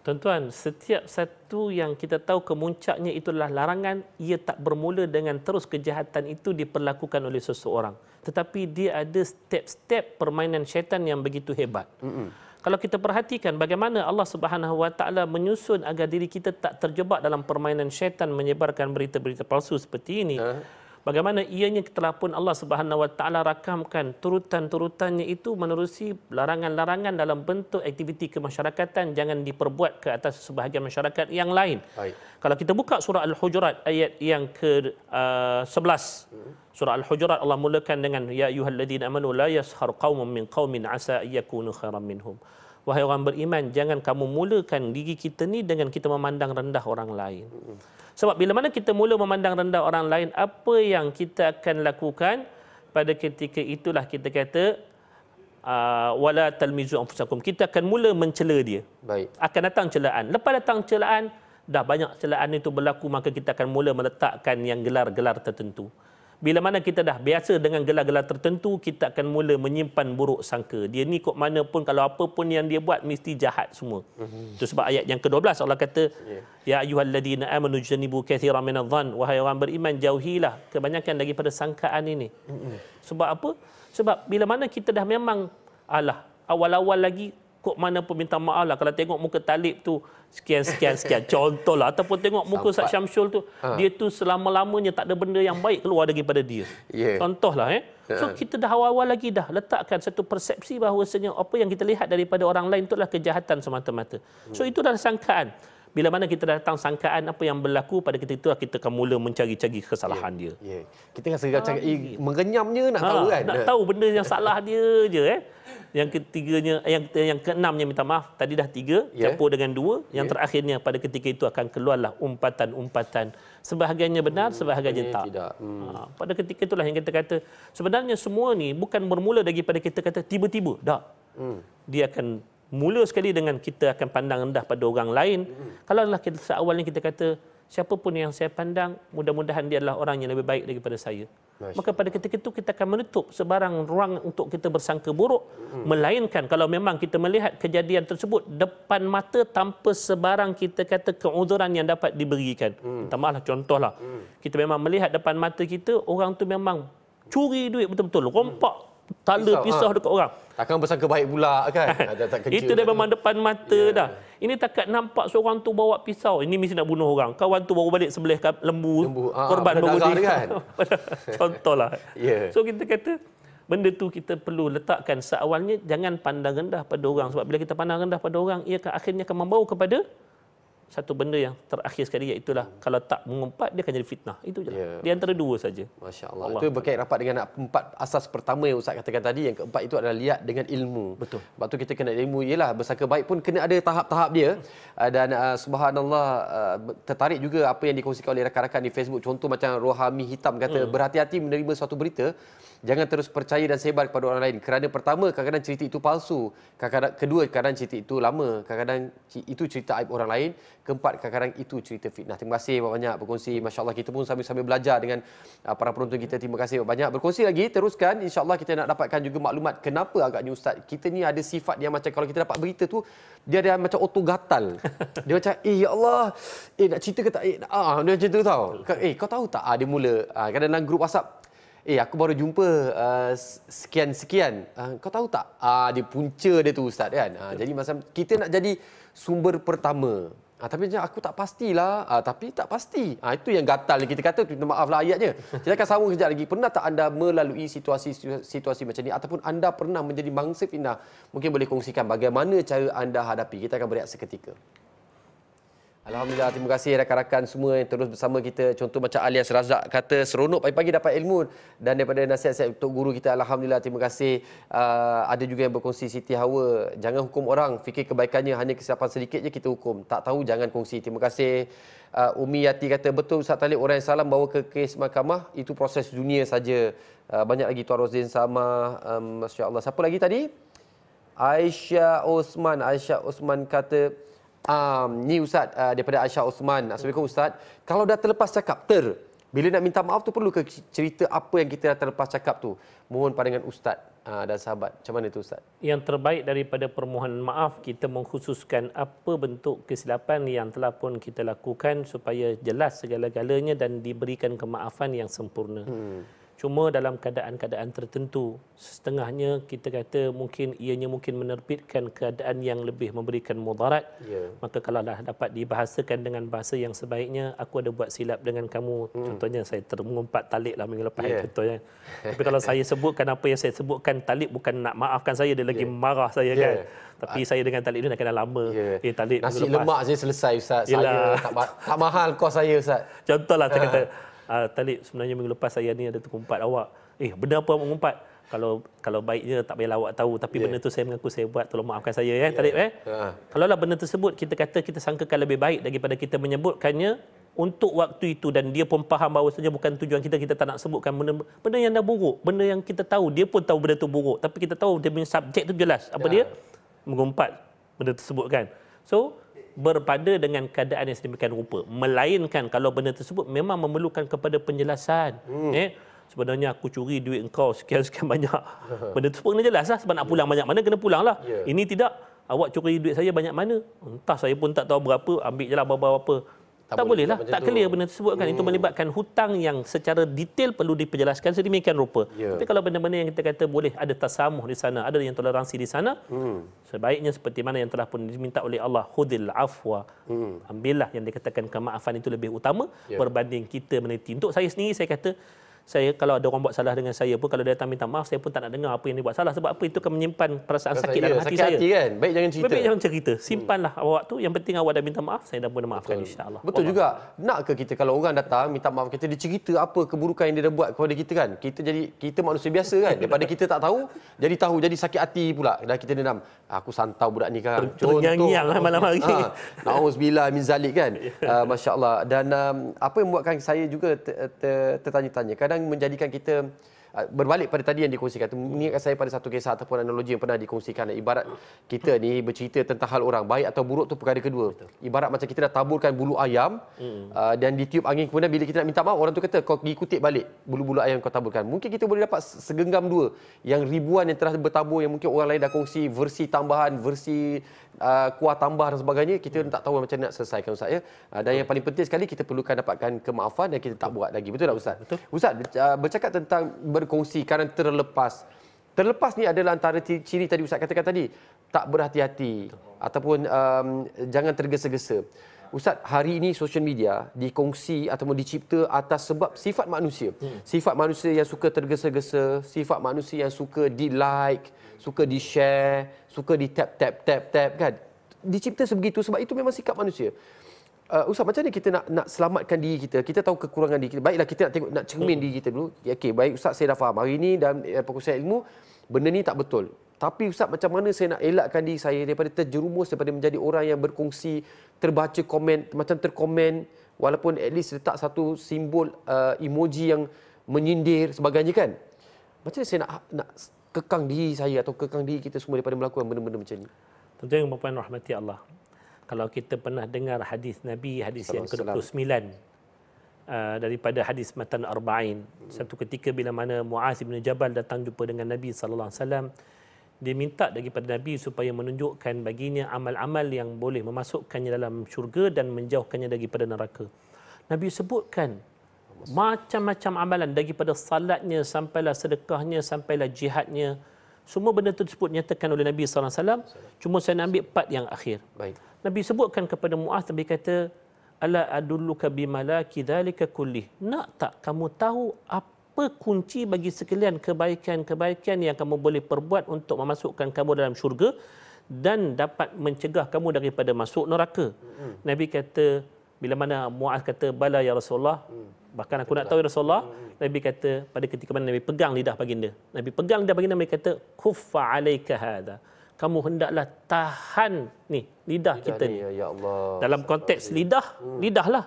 Tuan-tuan, setiap satu yang kita tahu kemuncaknya itulah larangan, ia tak bermula dengan terus kejahatan itu diperlakukan oleh seseorang. Tetapi dia ada step-step permainan syaitan yang begitu hebat. Hmm kalau kita perhatikan bagaimana Allah Subhanahu Wa Taala menyusun agar diri kita tak terjebak dalam permainan syaitan menyebarkan berita-berita palsu seperti ini. Uh. Bagaimana ianya telah pun Allah Subhanahu Wa Taala rakamkan turutan-turutannya itu menerusi larangan-larangan dalam bentuk aktiviti kemasyarakatan jangan diperbuat ke atas sebahagian masyarakat yang lain. Baik. Kalau kita buka surah Al-Hujurat ayat yang ke-11. Uh, surah Al-Hujurat Allah mulakan dengan ya ayyuhalladzina amanu la yaskhar qaumun min qaumin asa ayyakunu khairan minhum. Wahai orang beriman, jangan kamu mulakan diri kita ni dengan kita memandang rendah orang lain. Sebab bila mana kita mula memandang rendah orang lain, apa yang kita akan lakukan pada ketika itulah kita kata uh, wala talmizu anfusakum. Kita akan mula mencela dia. Baik. Akan datang celaan. Lepas datang celaan, dah banyak celaan itu berlaku maka kita akan mula meletakkan yang gelar-gelar tertentu. Bila mana kita dah biasa dengan gelar-gelar tertentu, kita akan mula menyimpan buruk sangka. Dia ni kok mana pun, kalau apa pun yang dia buat, mesti jahat semua. Mm-hmm. Itu sebab ayat yang ke-12, Allah kata, Ya ayuhalladina amanu janibu kathira minadhan, wahai orang beriman, jauhilah kebanyakan daripada sangkaan ini. Mm-hmm. Sebab apa? Sebab bila mana kita dah memang, alah, awal-awal lagi, kok mana pun minta maaf lah kalau tengok muka talib tu sekian sekian sekian contoh lah ataupun tengok muka Ustaz Syamsul tu ha. dia tu selama-lamanya tak ada benda yang baik keluar daripada dia yeah. contohlah eh so ha. kita dah awal-awal lagi dah letakkan satu persepsi bahawa apa yang kita lihat daripada orang lain itu adalah kejahatan semata-mata so itu adalah sangkaan bila mana kita datang sangkaan apa yang berlaku pada ketika itu kita akan mula mencari-cari kesalahan yeah. dia. Yeah. Kita rasa ha, cakap eh mengenyamnya nak ha, tahu kan. Nak tahu benda yang salah dia je eh. Yang ketiganya yang yang keenamnya minta maaf tadi dah tiga yeah. campur dengan dua yang yeah. terakhirnya pada ketika itu akan keluarlah umpatan-umpatan sebahagiannya benar hmm, sebahagiannya tak. Tidak. Hmm. Ha, pada ketika itulah yang kita kata sebenarnya semua ni bukan bermula daripada kita kata tiba-tiba dah. Hmm. Dia akan mula sekali dengan kita akan pandang rendah pada orang lain. Hmm. Kalau lah kita awalnya kita kata siapa pun yang saya pandang mudah-mudahan dia adalah orang yang lebih baik daripada saya. Maka pada ketika itu kita akan menutup sebarang ruang untuk kita bersangka buruk hmm. melainkan kalau memang kita melihat kejadian tersebut depan mata tanpa sebarang kita kata keuzuran yang dapat diberikan. Hmm. Minta maaflah contohlah. Hmm. Kita memang melihat depan mata kita orang tu memang curi duit betul-betul, rompak tala pisau, pisau ha. dekat orang. Takkan bersangka baik pula kan? tak Itu dah memang depan mata yeah. dah. Ini takat nampak seorang tu bawa pisau. Ini mesti nak bunuh orang. Kawan tu baru balik sebelah lembu. lembu. Ha, korban baru dia. Kan? Contohlah. Yeah. So kita kata, benda tu kita perlu letakkan seawalnya jangan pandang rendah pada orang. Sebab bila kita pandang rendah pada orang, ia akhirnya akan membawa kepada satu benda yang terakhir sekali iaitu lah kalau tak mengumpat dia akan jadi fitnah. Itu je yeah. di antara dua saja. masya-Allah. Itu berkait rapat dengan empat asas pertama yang ustaz katakan tadi. Yang keempat itu adalah lihat dengan ilmu. Betul. Sebab tu kita kena ilmu ialah bersangka baik pun kena ada tahap-tahap dia. Uh, dan uh, subhanallah uh, tertarik juga apa yang dikongsikan oleh rakan-rakan di Facebook. Contoh macam Rohami Hitam kata hmm. berhati-hati menerima suatu berita jangan terus percaya dan sebar kepada orang lain. Kerana pertama kadang-kadang cerita itu palsu. Kadang-kadang kedua kadang-kadang cerita itu lama. Kadang-kadang itu cerita aib orang lain. Keempat kadang-kadang itu cerita fitnah. Terima kasih banyak. Berkongsi. masya-Allah kita pun sambil-sambil belajar dengan uh, para penonton kita. Terima kasih banyak. Berkongsi lagi teruskan. insya-Allah kita nak dapatkan juga maklumat kenapa agaknya ustaz. Kita ni ada sifat yang macam kalau kita dapat berita tu dia ada macam auto gatal dia macam eh ya Allah. Eh nak cerita ke tak? Eh ah dia macam tu tau. Eh kau tahu tak ah dia mula ah, kadang dalam grup WhatsApp Eh aku baru jumpa uh, sekian-sekian. Uh, kau tahu tak? Ah uh, dia punca dia tu ustaz kan. Uh, jadi macam kita nak jadi sumber pertama. Ah, tapi macam aku tak pastilah. Ah, tapi tak pasti. Ah, itu yang gatal kita kata. Minta maaf lah ayatnya. Kita akan sambung kejap lagi. Pernah tak anda melalui situasi-situasi macam ini? Ataupun anda pernah menjadi mangsa fitnah? Mungkin boleh kongsikan bagaimana cara anda hadapi. Kita akan berehat seketika. Alhamdulillah, terima kasih rakan-rakan semua yang terus bersama kita. Contoh macam Alias Razak kata, seronok pagi-pagi dapat ilmu. Dan daripada nasihat-nasihat untuk guru kita, Alhamdulillah, terima kasih. Uh, ada juga yang berkongsi Siti Hawa. Jangan hukum orang, fikir kebaikannya, hanya kesilapan sedikit je kita hukum. Tak tahu, jangan kongsi. Terima kasih. Uh, Umi Yati kata, betul Ustaz Talib, orang yang salam bawa ke kes mahkamah, itu proses dunia saja. Uh, banyak lagi Tuan Rozdin sama. Um, Masya Allah. Siapa lagi tadi? Aisyah Osman. Aisyah Osman kata, Um, ni Ustaz uh, daripada Aisyah Osman. Assalamualaikum Ustaz. Kalau dah terlepas cakap, ter. Bila nak minta maaf tu perlu ke cerita apa yang kita dah terlepas cakap tu? Mohon pandangan Ustaz uh, dan sahabat. Macam mana tu Ustaz? Yang terbaik daripada permohonan maaf, kita mengkhususkan apa bentuk kesilapan yang telah pun kita lakukan supaya jelas segala-galanya dan diberikan kemaafan yang sempurna. Hmm. Cuma dalam keadaan-keadaan tertentu, setengahnya kita kata mungkin ianya mungkin menerbitkan keadaan yang lebih memberikan mudarat. Yeah. Maka kalau dah dapat dibahasakan dengan bahasa yang sebaiknya, aku ada buat silap dengan kamu. Hmm. Contohnya saya termengumpat talik lah minggu lepas. Yeah. Contohnya. Tapi kalau saya sebutkan apa yang saya sebutkan, talik bukan nak maafkan saya, dia lagi yeah. marah saya yeah. kan. Tapi saya dengan talik ni nak kena lama. Yeah. Eh, talik Nasi lemak je selesai Ustaz. Yelah. Saya tak, tak mahal kos saya Ustaz. Contohlah saya kata, uh, Talib sebenarnya minggu lepas saya ni ada terkumpat awak. Eh, benda apa mengumpat? Kalau kalau baiknya tak payah awak tahu tapi yeah. benda tu saya mengaku saya buat tolong maafkan saya ya yeah. Talib eh. Uh. Kalau lah benda tersebut kita kata kita sangkakan lebih baik daripada kita menyebutkannya untuk waktu itu dan dia pun faham bahawa saja bukan tujuan kita kita tak nak sebutkan benda benda yang dah buruk, benda yang kita tahu dia pun tahu benda tu buruk tapi kita tahu dia punya subjek tu jelas apa yeah. dia mengumpat benda tersebut kan. So berpada dengan keadaan yang sedemikian rupa. Melainkan kalau benda tersebut memang memerlukan kepada penjelasan. Hmm. eh sebenarnya aku curi duit engkau sekian-sekian banyak. Benda tersebut kena jelas lah sebab nak pulang banyak mana kena pulang lah. Yeah. ini tidak awak curi duit saya banyak mana? Entah saya pun tak tahu berapa ambil je lah berapa-berapa tak, tak boleh lah. Tak clear benda tersebut kan. Hmm. Itu melibatkan hutang yang secara detail perlu diperjelaskan sedemikian rupa. Yeah. Tapi kalau benda-benda yang kita kata boleh ada tasamuh di sana, ada yang toleransi di sana, hmm. sebaiknya seperti mana yang telah pun diminta oleh Allah, hudil afwa. Hmm. Ambillah yang dikatakan kemaafan itu lebih utama yeah. berbanding kita meniti. Untuk saya sendiri, saya kata, saya kalau ada orang buat salah dengan saya pun kalau dia datang minta maaf saya pun tak nak dengar apa yang dia buat salah sebab apa itu akan menyimpan perasaan sakit dalam hati sakit saya. Hati kan? Baik jangan cerita. Baik jangan cerita. Simpanlah hmm. awak tu yang penting awak dah minta maaf saya dah pun maafkan insya-Allah. Betul juga. Nak ke kita kalau orang datang minta maaf kita dia cerita apa keburukan yang dia dah buat kepada kita kan? Kita jadi kita manusia biasa kan daripada kita tak tahu jadi tahu jadi sakit hati pula dah kita dendam. Aku santau budak ni kan. Contoh lah malam hari. Ha, Nauzubillah min zalik kan. Uh, masya-Allah dan um, apa yang membuatkan saya juga tertanya-tanya kadang menjadikan kita berbalik pada tadi yang dikongsikan. Tu mengingatkan saya pada satu kisah ataupun analogi yang pernah dikongsikan. Ibarat kita ni bercerita tentang hal orang baik atau buruk tu perkara kedua. Ibarat macam kita dah taburkan bulu ayam hmm. uh, dan ditiup angin kemudian bila kita nak minta maaf orang tu kata kau pergi kutip balik bulu-bulu ayam kau taburkan. Mungkin kita boleh dapat segenggam dua. Yang ribuan yang telah bertabur yang mungkin orang lain dah kongsi versi tambahan versi uh, kuah tambah dan sebagainya kita hmm. tak tahu macam nak selesaikan ustaz ya. Uh, dan yang paling penting sekali kita perlukan dapatkan kemaafan dan kita tak buat lagi. Betul tak ustaz? Betul. Ustaz uh, bercakap tentang berkongsi kerana terlepas terlepas ni adalah antara ciri tadi ustaz katakan tadi tak berhati-hati ataupun um, jangan tergesa-gesa Ustaz, hari ini social media dikongsi ataupun dicipta atas sebab sifat manusia. Hmm. Sifat manusia yang suka tergesa-gesa, sifat manusia yang suka di-like, suka di-share, suka di-tap-tap-tap-tap kan. Dicipta sebegitu sebab itu memang sikap manusia. Uh, Ustaz, macam mana kita nak nak selamatkan diri kita? Kita tahu kekurangan diri kita. Baiklah kita nak tengok nak cermin hmm. diri kita dulu. Ya, okey, baik Ustaz saya dah faham. Hari ini dalam uh, perkongsian ilmu benda ni tak betul. Tapi Ustaz macam mana saya nak elakkan diri saya daripada terjerumus daripada menjadi orang yang berkongsi terbaca komen macam terkomen walaupun at least letak satu simbol uh, emoji yang menyindir sebagainya kan macam mana saya nak nak kekang diri saya atau kekang diri kita semua daripada melakukan benda-benda macam ni tuan-tuan yang berpuan rahmati Allah kalau kita pernah dengar hadis Nabi hadis yang ke-29 uh, daripada hadis matan arba'in. Satu ketika bila mana Muaz bin Jabal datang jumpa dengan Nabi sallallahu alaihi wasallam dia minta daripada Nabi supaya menunjukkan baginya amal-amal yang boleh memasukkannya dalam syurga dan menjauhkannya daripada neraka. Nabi sebutkan macam-macam amalan daripada salatnya sampailah sedekahnya sampailah jihadnya semua benda tersebut nyatakan oleh Nabi sallallahu alaihi wasallam cuma saya nak ambil part yang akhir. Baik. Nabi sebutkan kepada Muaz Nabi kata ala adulluka bimalaki dzalika kulli. Nak tak kamu tahu apa apa kunci bagi sekalian kebaikan-kebaikan yang kamu boleh perbuat untuk memasukkan kamu dalam syurga dan dapat mencegah kamu daripada masuk neraka. Hmm. Nabi kata bila mana Muaz kata bala ya Rasulullah hmm. Bahkan aku nak tahu ya Rasulullah hmm. Nabi kata pada ketika mana Nabi pegang lidah baginda. Nabi pegang lidah baginda Nabi kata kuffa alaika hadha. Kamu hendaklah tahan ni lidah, lidah kita ni. Ya Allah. Dalam konteks lidah, hmm. lidahlah.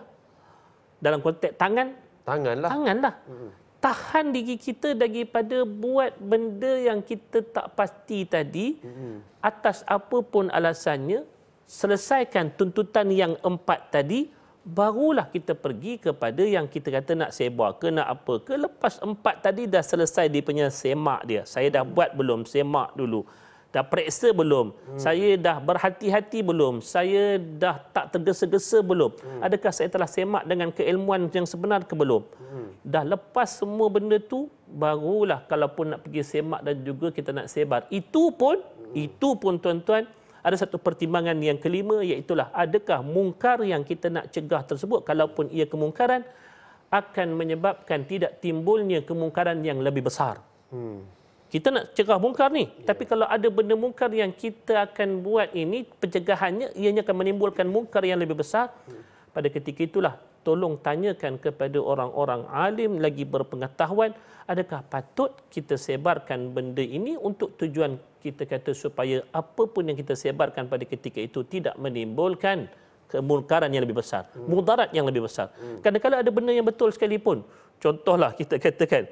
Dalam konteks tangan, tanganlah. Tanganlah. Hmm tahan diri kita daripada buat benda yang kita tak pasti tadi mm-hmm. atas apa pun alasannya selesaikan tuntutan yang empat tadi barulah kita pergi kepada yang kita kata nak sebar ke nak apa ke. Lepas empat tadi dah selesai dia punya semak dia. Saya dah buat belum? Semak dulu. Dah periksa belum? Hmm. saya dah berhati-hati belum? Saya dah tak tergesa-gesa belum? Hmm. adakah saya telah semak dengan keilmuan yang sebenar ke belum? Hmm. dah lepas semua benda tu barulah kalaupun nak pergi semak dan juga kita nak sebar. Itu pun hmm. itu pun tuan-tuan ada satu pertimbangan yang kelima iaitu adakah mungkar yang kita nak cegah tersebut? Kalaupun ia kemungkaran akan menyebabkan tidak timbulnya kemungkaran yang lebih besar. Hmm. Kita nak cegah mungkar ni. Yeah. tapi kalau ada benda mungkar yang kita akan buat ini pencegahannya ianya akan menimbulkan mungkar yang lebih besar. Hmm. pada ketika itulah tolong tanyakan kepada orang-orang alim lagi berpengetahuan adakah patut kita sebarkan benda ini untuk tujuan kita kata supaya apa pun yang kita sebarkan pada ketika itu tidak menimbulkan kemungkaran yang lebih besar hmm. mudarat yang lebih besar hmm. kadang-kadang ada benda yang betul sekalipun contohlah kita katakan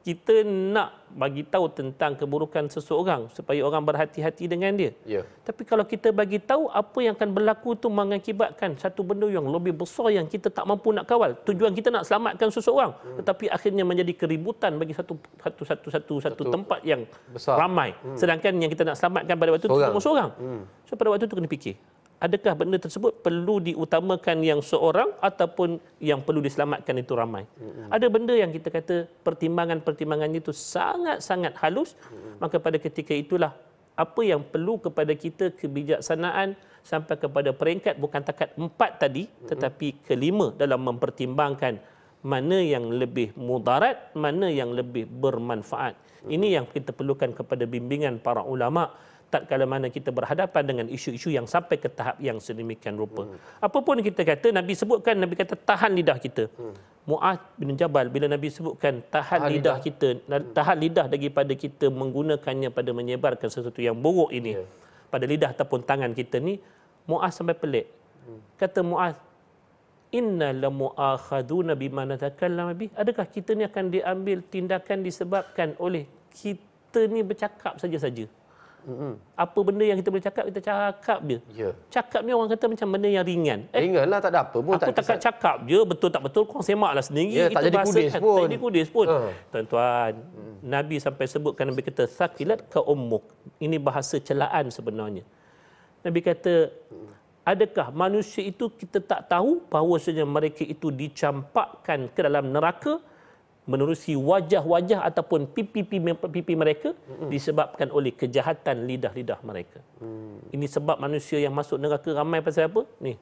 kita nak bagi tahu tentang keburukan seseorang supaya orang berhati-hati dengan dia. Ya. Tapi kalau kita bagi tahu apa yang akan berlaku itu mengakibatkan satu benda yang lebih besar yang kita tak mampu nak kawal. Tujuan kita nak selamatkan seseorang, hmm. tetapi akhirnya menjadi keributan bagi satu satu satu satu satu, tempat yang besar. ramai. Hmm. Sedangkan yang kita nak selamatkan pada waktu itu cuma seorang. Hmm. So pada waktu itu kena fikir adakah benda tersebut perlu diutamakan yang seorang ataupun yang perlu diselamatkan itu ramai. Mm-hmm. Ada benda yang kita kata pertimbangan-pertimbangan itu sangat-sangat halus, mm-hmm. maka pada ketika itulah apa yang perlu kepada kita kebijaksanaan sampai kepada peringkat bukan takat empat tadi mm-hmm. tetapi kelima dalam mempertimbangkan mana yang lebih mudarat, mana yang lebih bermanfaat. Mm-hmm. Ini yang kita perlukan kepada bimbingan para ulama' tak kala mana kita berhadapan dengan isu-isu yang sampai ke tahap yang sedemikian rupa. Hmm. Apapun kita kata, Nabi sebutkan, Nabi kata tahan lidah kita. Hmm. Mu'ad bin Jabal, bila Nabi sebutkan tahan, tahan lidah, lidah kita, hmm. tahan lidah daripada kita menggunakannya pada menyebarkan sesuatu yang buruk ini, yeah. pada lidah ataupun tangan kita ni, Mu'ad sampai pelik. Hmm. Kata Mu'ad, inna lamu'akhaduna bima natakallam bih adakah kita ni akan diambil tindakan disebabkan oleh kita ni bercakap saja-saja Mm-hmm. Apa benda yang kita boleh cakap, kita cakap je. Yeah. Cakap ni orang kata macam benda yang ringan. Eh, ringan lah, tak ada apa pun. Aku tak tak cakap je, betul tak betul, kau semaklah sendiri. Yeah, tak jadi kudis kan. pun. Tak jadi kudis pun. Uh. Tuan-tuan, mm. Nabi sampai sebutkan, Nabi kata, Sakilat ke ummuk. Ini bahasa celaan sebenarnya. Nabi kata, adakah manusia itu kita tak tahu bahawasanya mereka itu dicampakkan ke dalam neraka menerusi wajah-wajah ataupun pipi-pipi mereka disebabkan oleh kejahatan lidah-lidah mereka. Hmm. Ini sebab manusia yang masuk neraka ramai pasal apa? Ni.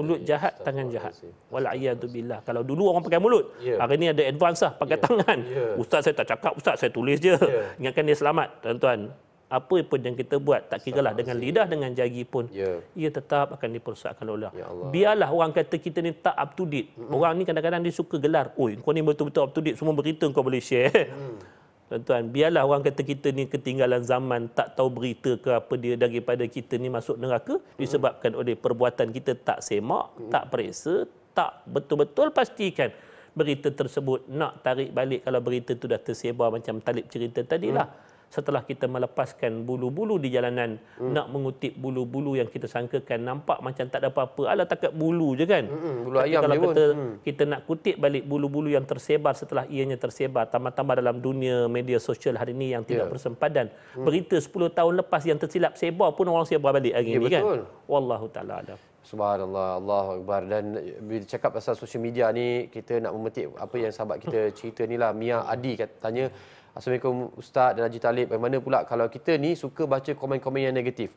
Mulut jahat, tangan jahat. Wala'iyadu Kalau dulu orang pakai mulut, yeah. hari ini ada advance lah, pakai yeah. tangan. Yeah. Ustaz saya tak cakap, Ustaz saya tulis je. Yeah. Ingatkan dia selamat, tuan-tuan apa pun yang kita buat tak kira lah dengan lidah dengan jari pun ya. ia tetap akan dipersatkan oleh Allah. Ya Allah. Biarlah orang kata kita ni tak up to date. Mm-hmm. Orang ni kadang-kadang dia suka gelar. Oi, kau ni betul-betul up to date semua berita kau boleh share. Mm. Tuan-tuan, biarlah orang kata kita ni ketinggalan zaman, tak tahu berita ke apa dia daripada kita ni masuk neraka mm. disebabkan oleh perbuatan kita tak semak, mm. tak periksa, tak betul-betul pastikan berita tersebut nak tarik balik kalau berita tu dah tersebar macam talib cerita tadilah. Mm setelah kita melepaskan bulu-bulu di jalanan hmm. nak mengutip bulu-bulu yang kita sangkakan nampak macam tak ada apa-apa ala takat bulu je kan hmm. bulu ayam kalau kita hmm. kita nak kutip balik bulu-bulu yang tersebar setelah ianya tersebar tambah-tambah dalam dunia media sosial hari ini yang tidak yeah. bersempadan hmm. berita 10 tahun lepas yang tersilap sebar pun orang sebar balik hari yeah, ini kan wallahu taala ada Subhanallah, Allah Akbar. Dan bila cakap pasal sosial media ni, kita nak memetik apa yang sahabat kita cerita ni lah. Mia Adi tanya, Assalamualaikum Ustaz dan Haji Talib. Bagaimana pula kalau kita ni suka baca komen-komen yang negatif?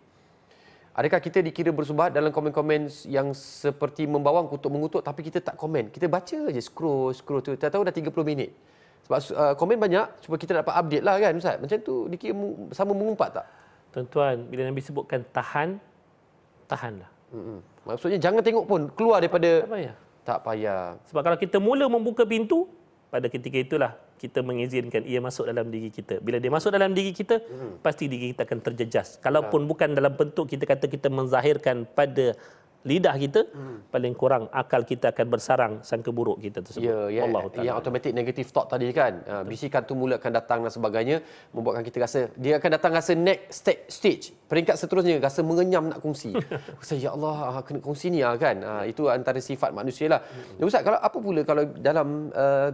Adakah kita dikira bersumbat dalam komen-komen yang seperti membawang kutuk mengutuk tapi kita tak komen? Kita baca je scroll scroll tu. Tak tahu dah 30 minit. Sebab uh, komen banyak supaya kita dapat update lah kan Ustaz. Macam tu dikira sama mengumpat tak? Tuan-tuan, bila Nabi sebutkan tahan, tahanlah. Mm-hmm. Maksudnya jangan tengok pun keluar daripada... Tak payah. Tak payah. Sebab kalau kita mula membuka pintu, pada ketika itulah kita mengizinkan ia masuk dalam diri kita. Bila dia masuk dalam diri kita, hmm. pasti diri kita akan terjejas. Kalaupun ya. bukan dalam bentuk kita kata kita menzahirkan pada lidah kita, hmm. paling kurang akal kita akan bersarang sangka buruk kita tersebut. Ya, ya Allah yang automatic negative thought tadi kan. Uh, bisikan tu mula akan datang dan sebagainya membuatkan kita rasa dia akan datang rasa next stage, peringkat seterusnya rasa mengenyam nak kongsi. Rasa ya Allah ah, kena kongsi ni ah kan. Uh, itu antara sifat manusia lah. Hmm. Ustaz kalau apa pula kalau dalam uh,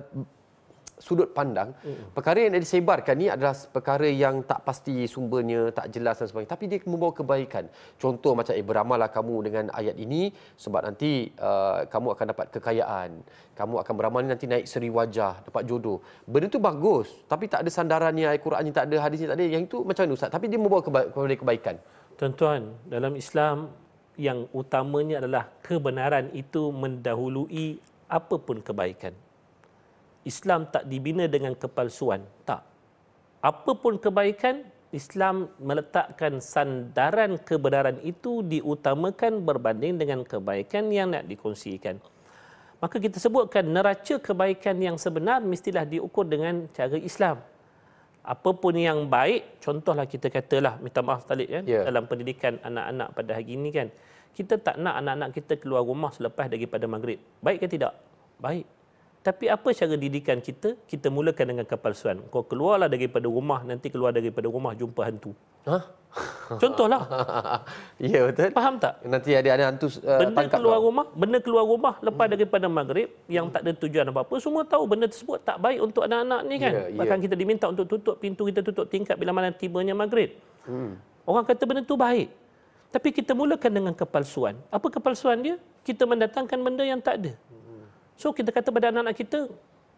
sudut pandang mm. perkara yang disebarkan ni adalah perkara yang tak pasti sumbernya tak jelas dan sebagainya. Tapi dia membawa kebaikan. Contoh macam eh beramallah kamu dengan ayat ini sebab nanti uh, kamu akan dapat kekayaan. Kamu akan beramal nanti naik seri wajah dapat jodoh. Benda tu bagus tapi tak ada sandarannya Al-Quran ni tak ada hadisnya tak ada. Yang itu macam mana ustaz? Tapi dia membawa kepada kebaikan. Tuan-tuan dalam Islam yang utamanya adalah kebenaran itu mendahului apapun kebaikan Islam tak dibina dengan kepalsuan. Tak. Apapun kebaikan, Islam meletakkan sandaran kebenaran itu diutamakan berbanding dengan kebaikan yang nak dikongsikan. Maka kita sebutkan neraca kebaikan yang sebenar mestilah diukur dengan cara Islam. Apapun yang baik, contohlah kita katalah, minta maaf Talib kan, yeah. dalam pendidikan anak-anak pada hari ini kan, kita tak nak anak-anak kita keluar rumah selepas daripada maghrib. Baik ke tidak? Baik. Tapi apa cara didikan kita? Kita mulakan dengan kepalsuan. Kau keluarlah daripada rumah, nanti keluar daripada rumah jumpa hantu. Hah? Contohlah. ya betul. Faham tak? Nanti ada ada hantu uh, benda keluar kau. rumah, benda keluar rumah lepas hmm. daripada maghrib yang hmm. tak ada tujuan apa-apa, semua tahu benda tersebut tak baik untuk anak-anak ni kan. Yeah, ya. Bahkan yeah. kita diminta untuk tutup pintu kita tutup tingkap bila mana tibanya maghrib. Hmm. Orang kata benda tu baik. Tapi kita mulakan dengan kepalsuan. Apa kepalsuan dia? Kita mendatangkan benda yang tak ada. So kita kata pada anak-anak kita,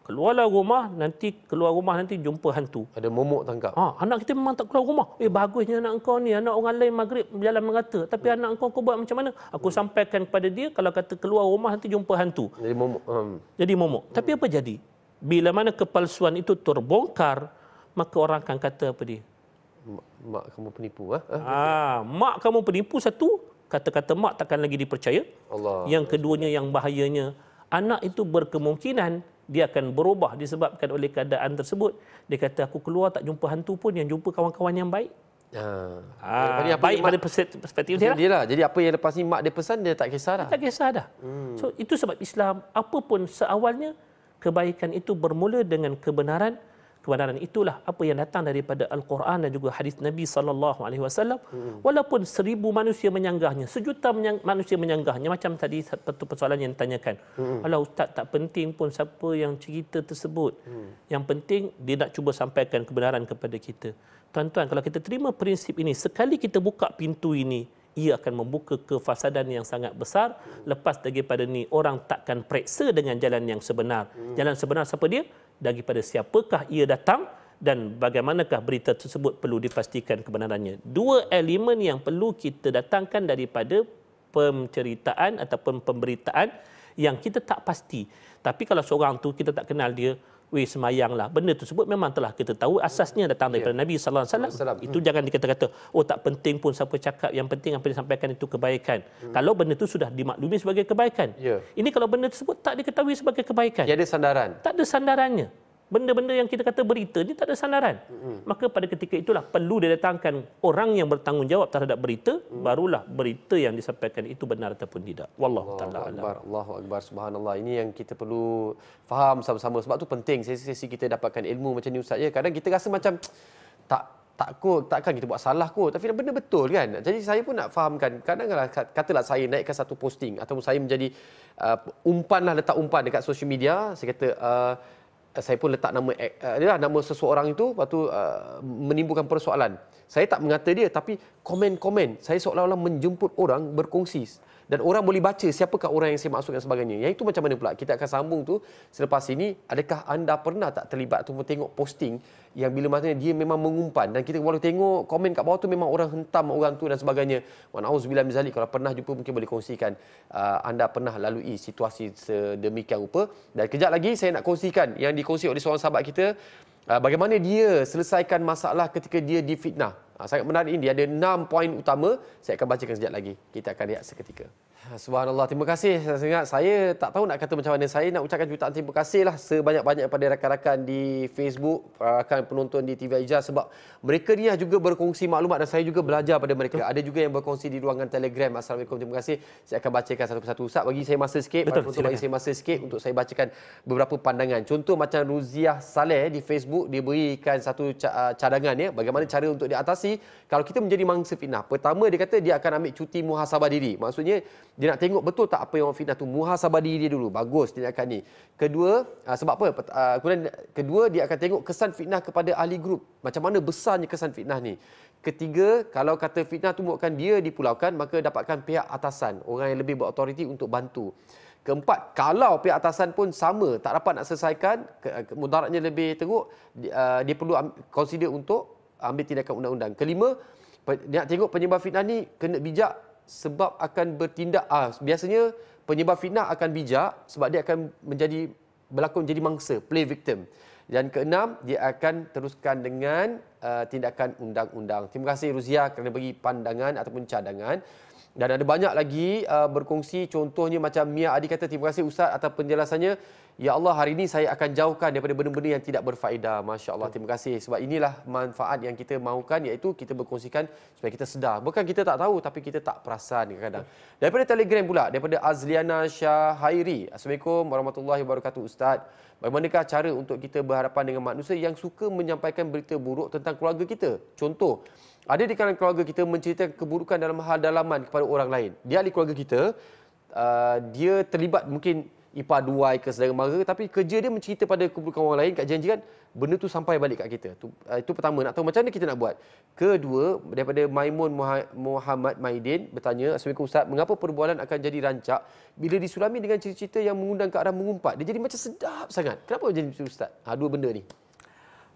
keluarlah rumah, nanti keluar rumah nanti jumpa hantu. Ada momok tangkap. Ha, anak kita memang tak keluar rumah. Eh bagusnya anak engkau ni, anak orang lain maghrib berjalan mengata. Tapi hmm. anak engkau kau buat macam mana? Aku hmm. sampaikan kepada dia, kalau kata keluar rumah nanti jumpa hantu. Jadi momok. Hmm. Jadi momok. Hmm. Tapi apa jadi? Bila mana kepalsuan itu terbongkar, maka orang akan kata apa dia? Mak, mak kamu penipu. Ha? Ah, mak kamu penipu satu, kata-kata mak takkan lagi dipercaya. Allah. Yang keduanya yang bahayanya, anak itu berkemungkinan dia akan berubah disebabkan oleh keadaan tersebut. Dia kata aku keluar tak jumpa hantu pun yang jumpa kawan-kawan yang baik. Ha. Ha. Baik pada perspektif dia, dia lah. Jadi apa yang lepas ni mak dia pesan dia tak kisah dah. Dia tak kisah dah. Hmm. So itu sebab Islam apapun seawalnya kebaikan itu bermula dengan kebenaran kebenaran. Itulah apa yang datang daripada al-Quran dan juga hadis Nabi sallallahu alaihi wasallam. Hmm. walaupun seribu manusia menyanggahnya sejuta menyang, manusia menyanggahnya macam tadi satu persoalan yang ditanyakan. Hmm. kalau ustaz tak penting pun siapa yang cerita tersebut. Hmm. yang penting dia nak cuba sampaikan kebenaran kepada kita. Tuan-tuan kalau kita terima prinsip ini sekali kita buka pintu ini ia akan membuka kefasadan yang sangat besar. Lepas daripada ni orang takkan periksa dengan jalan yang sebenar. Hmm. jalan sebenar siapa dia daripada siapakah ia datang dan bagaimanakah berita tersebut perlu dipastikan kebenarannya. Dua elemen yang perlu kita datangkan daripada penceritaan ataupun pemberitaan yang kita tak pasti. Tapi kalau seorang tu kita tak kenal dia, weh semayanglah. Benda tersebut memang telah kita tahu asasnya datang daripada yeah. Nabi sallallahu alaihi wasallam. Itu hmm. jangan dikata-kata, oh tak penting pun siapa cakap, yang penting apa yang disampaikan itu kebaikan. Hmm. Kalau benda itu sudah dimaklumi sebagai kebaikan. Yeah. Ini kalau benda tersebut tak diketahui sebagai kebaikan. Dia ada sandaran. Tak ada sandarannya benda-benda yang kita kata berita ni tak ada sandaran. Mm-hmm. Maka pada ketika itulah perlu didatangkan orang yang bertanggungjawab terhadap berita, mm. barulah berita yang disampaikan itu benar ataupun tidak. Wallahu taala alam. Allahu akbar subhanallah. Ini yang kita perlu faham sama-sama sebab tu penting sesi-sesi kita dapatkan ilmu macam ni ustaz ya. Kadang kita rasa macam tak tak kot, takkan kita buat salah kot. Tapi benda betul kan. Jadi saya pun nak fahamkan. Kadang-kadang katalah saya naikkan satu posting ataupun saya menjadi uh, umpan lah letak umpan dekat social media. Saya kata uh, saya pun letak nama uh, nama seseorang itu. Lepas tu uh, menimbulkan persoalan. Saya tak mengata dia tapi komen-komen. Saya seolah-olah menjemput orang berkongsi dan orang boleh baca siapakah orang yang saya maksud dan sebagainya. Yang itu macam mana pula? Kita akan sambung tu selepas ini. Adakah anda pernah tak terlibat atau tengok posting yang bila maksudnya dia memang mengumpan dan kita boleh tengok komen kat bawah tu memang orang hentam orang tu dan sebagainya. Wa na'udzubillah min. Kalau pernah jumpa mungkin boleh kongsikan uh, anda pernah lalui situasi sedemikian rupa. Dan kejap lagi saya nak kongsikan yang dikongsi oleh seorang sahabat kita uh, bagaimana dia selesaikan masalah ketika dia difitnah. Ha, sangat menarik ini. Dia ada enam poin utama. Saya akan bacakan sekejap lagi. Kita akan lihat seketika. Subhanallah, terima kasih. Saya ingat saya tak tahu nak kata macam mana. Saya nak ucapkan jutaan terima kasih lah sebanyak-banyak pada rakan-rakan di Facebook, rakan penonton di TV Aija sebab mereka ni juga berkongsi maklumat dan saya juga belajar pada mereka. Betul. Ada juga yang berkongsi di ruangan Telegram. Assalamualaikum, terima kasih. Saya akan bacakan satu persatu. Ustaz, bagi saya masa sikit. Betul, para bagi saya masa sikit untuk saya bacakan beberapa pandangan. Contoh macam Ruziah Saleh di Facebook, dia berikan satu cadangan ya, bagaimana cara untuk diatasi kalau kita menjadi mangsa fitnah. Pertama, dia kata dia akan ambil cuti muhasabah diri. Maksudnya, dia nak tengok betul tak apa yang orang fitnah tu. Muhasabah diri dia dulu. Bagus dia akan ni. Kedua uh, sebab apa? Uh, kemudian kedua dia akan tengok kesan fitnah kepada ahli grup macam mana besarnya kesan fitnah ni. Ketiga kalau kata fitnah tu buatkan dia dipulaukan maka dapatkan pihak atasan. Orang yang lebih berautoriti untuk bantu. Keempat kalau pihak atasan pun sama tak dapat nak selesaikan ke, mudaratnya lebih teruk uh, dia perlu consider untuk ambil tindakan undang-undang. Kelima dia nak tengok penyebar fitnah ni kena bijak sebab akan bertindak ah biasanya penyebab fitnah akan bijak sebab dia akan menjadi berlakon jadi mangsa play victim. Dan keenam dia akan teruskan dengan uh, tindakan undang-undang. Terima kasih Ruzia kerana bagi pandangan ataupun cadangan. Dan ada banyak lagi uh, berkongsi. Contohnya macam Mia Adi kata terima kasih ustaz atas penjelasannya Ya Allah, hari ini saya akan jauhkan daripada benda-benda yang tidak berfaedah. Masya Allah, terima kasih. Sebab inilah manfaat yang kita mahukan, iaitu kita berkongsikan supaya kita sedar. Bukan kita tak tahu, tapi kita tak perasan kadang-kadang. Daripada Telegram pula, daripada Azliana Syahairi. Assalamualaikum warahmatullahi wabarakatuh, Ustaz. Bagaimanakah cara untuk kita berhadapan dengan manusia yang suka menyampaikan berita buruk tentang keluarga kita? Contoh, ada di kalangan keluarga kita menceritakan keburukan dalam hal dalaman kepada orang lain. Dia ahli keluarga kita, uh, dia terlibat mungkin ipar duai ke saudara mara tapi kerja dia mencerita pada keburukan orang lain kat janjikan benda tu sampai balik kat kita. Tu, uh, itu pertama nak tahu macam mana kita nak buat. Kedua daripada Maimun Muhammad Maidin bertanya Assalamualaikum Ustaz mengapa perbualan akan jadi rancak bila disulami dengan cerita-cerita yang mengundang ke arah mengumpat. Dia jadi macam sedap sangat. Kenapa jadi macam Ustaz? Ha, dua benda ni.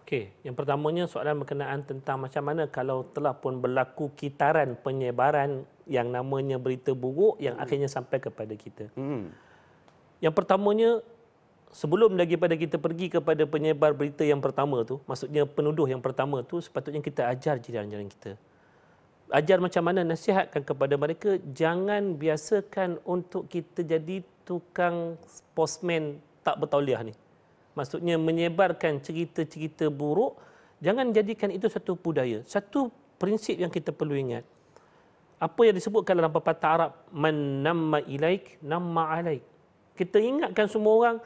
Okey, yang pertamanya soalan berkenaan tentang macam mana kalau telah pun berlaku kitaran penyebaran yang namanya berita buruk yang hmm. akhirnya sampai kepada kita. Hmm. Yang pertamanya sebelum daripada kita pergi kepada penyebar berita yang pertama tu, maksudnya penuduh yang pertama tu sepatutnya kita ajar jiran-jiran kita. Ajar macam mana nasihatkan kepada mereka jangan biasakan untuk kita jadi tukang postman tak bertauliah ni. Maksudnya menyebarkan cerita-cerita buruk jangan jadikan itu satu budaya. Satu prinsip yang kita perlu ingat. Apa yang disebutkan dalam pepatah Arab, man namma ilaik, namma alaik. Kita ingatkan semua orang,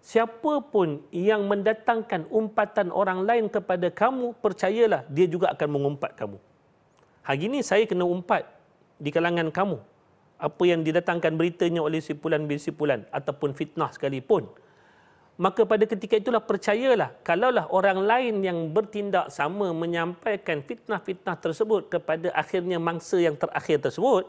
siapa pun yang mendatangkan umpatan orang lain kepada kamu, percayalah dia juga akan mengumpat kamu. Hari ini saya kena umpat di kalangan kamu. Apa yang didatangkan beritanya oleh sipulan bin sipulan ataupun fitnah sekalipun maka pada ketika itulah percayalah kalaulah orang lain yang bertindak sama menyampaikan fitnah-fitnah tersebut kepada akhirnya mangsa yang terakhir tersebut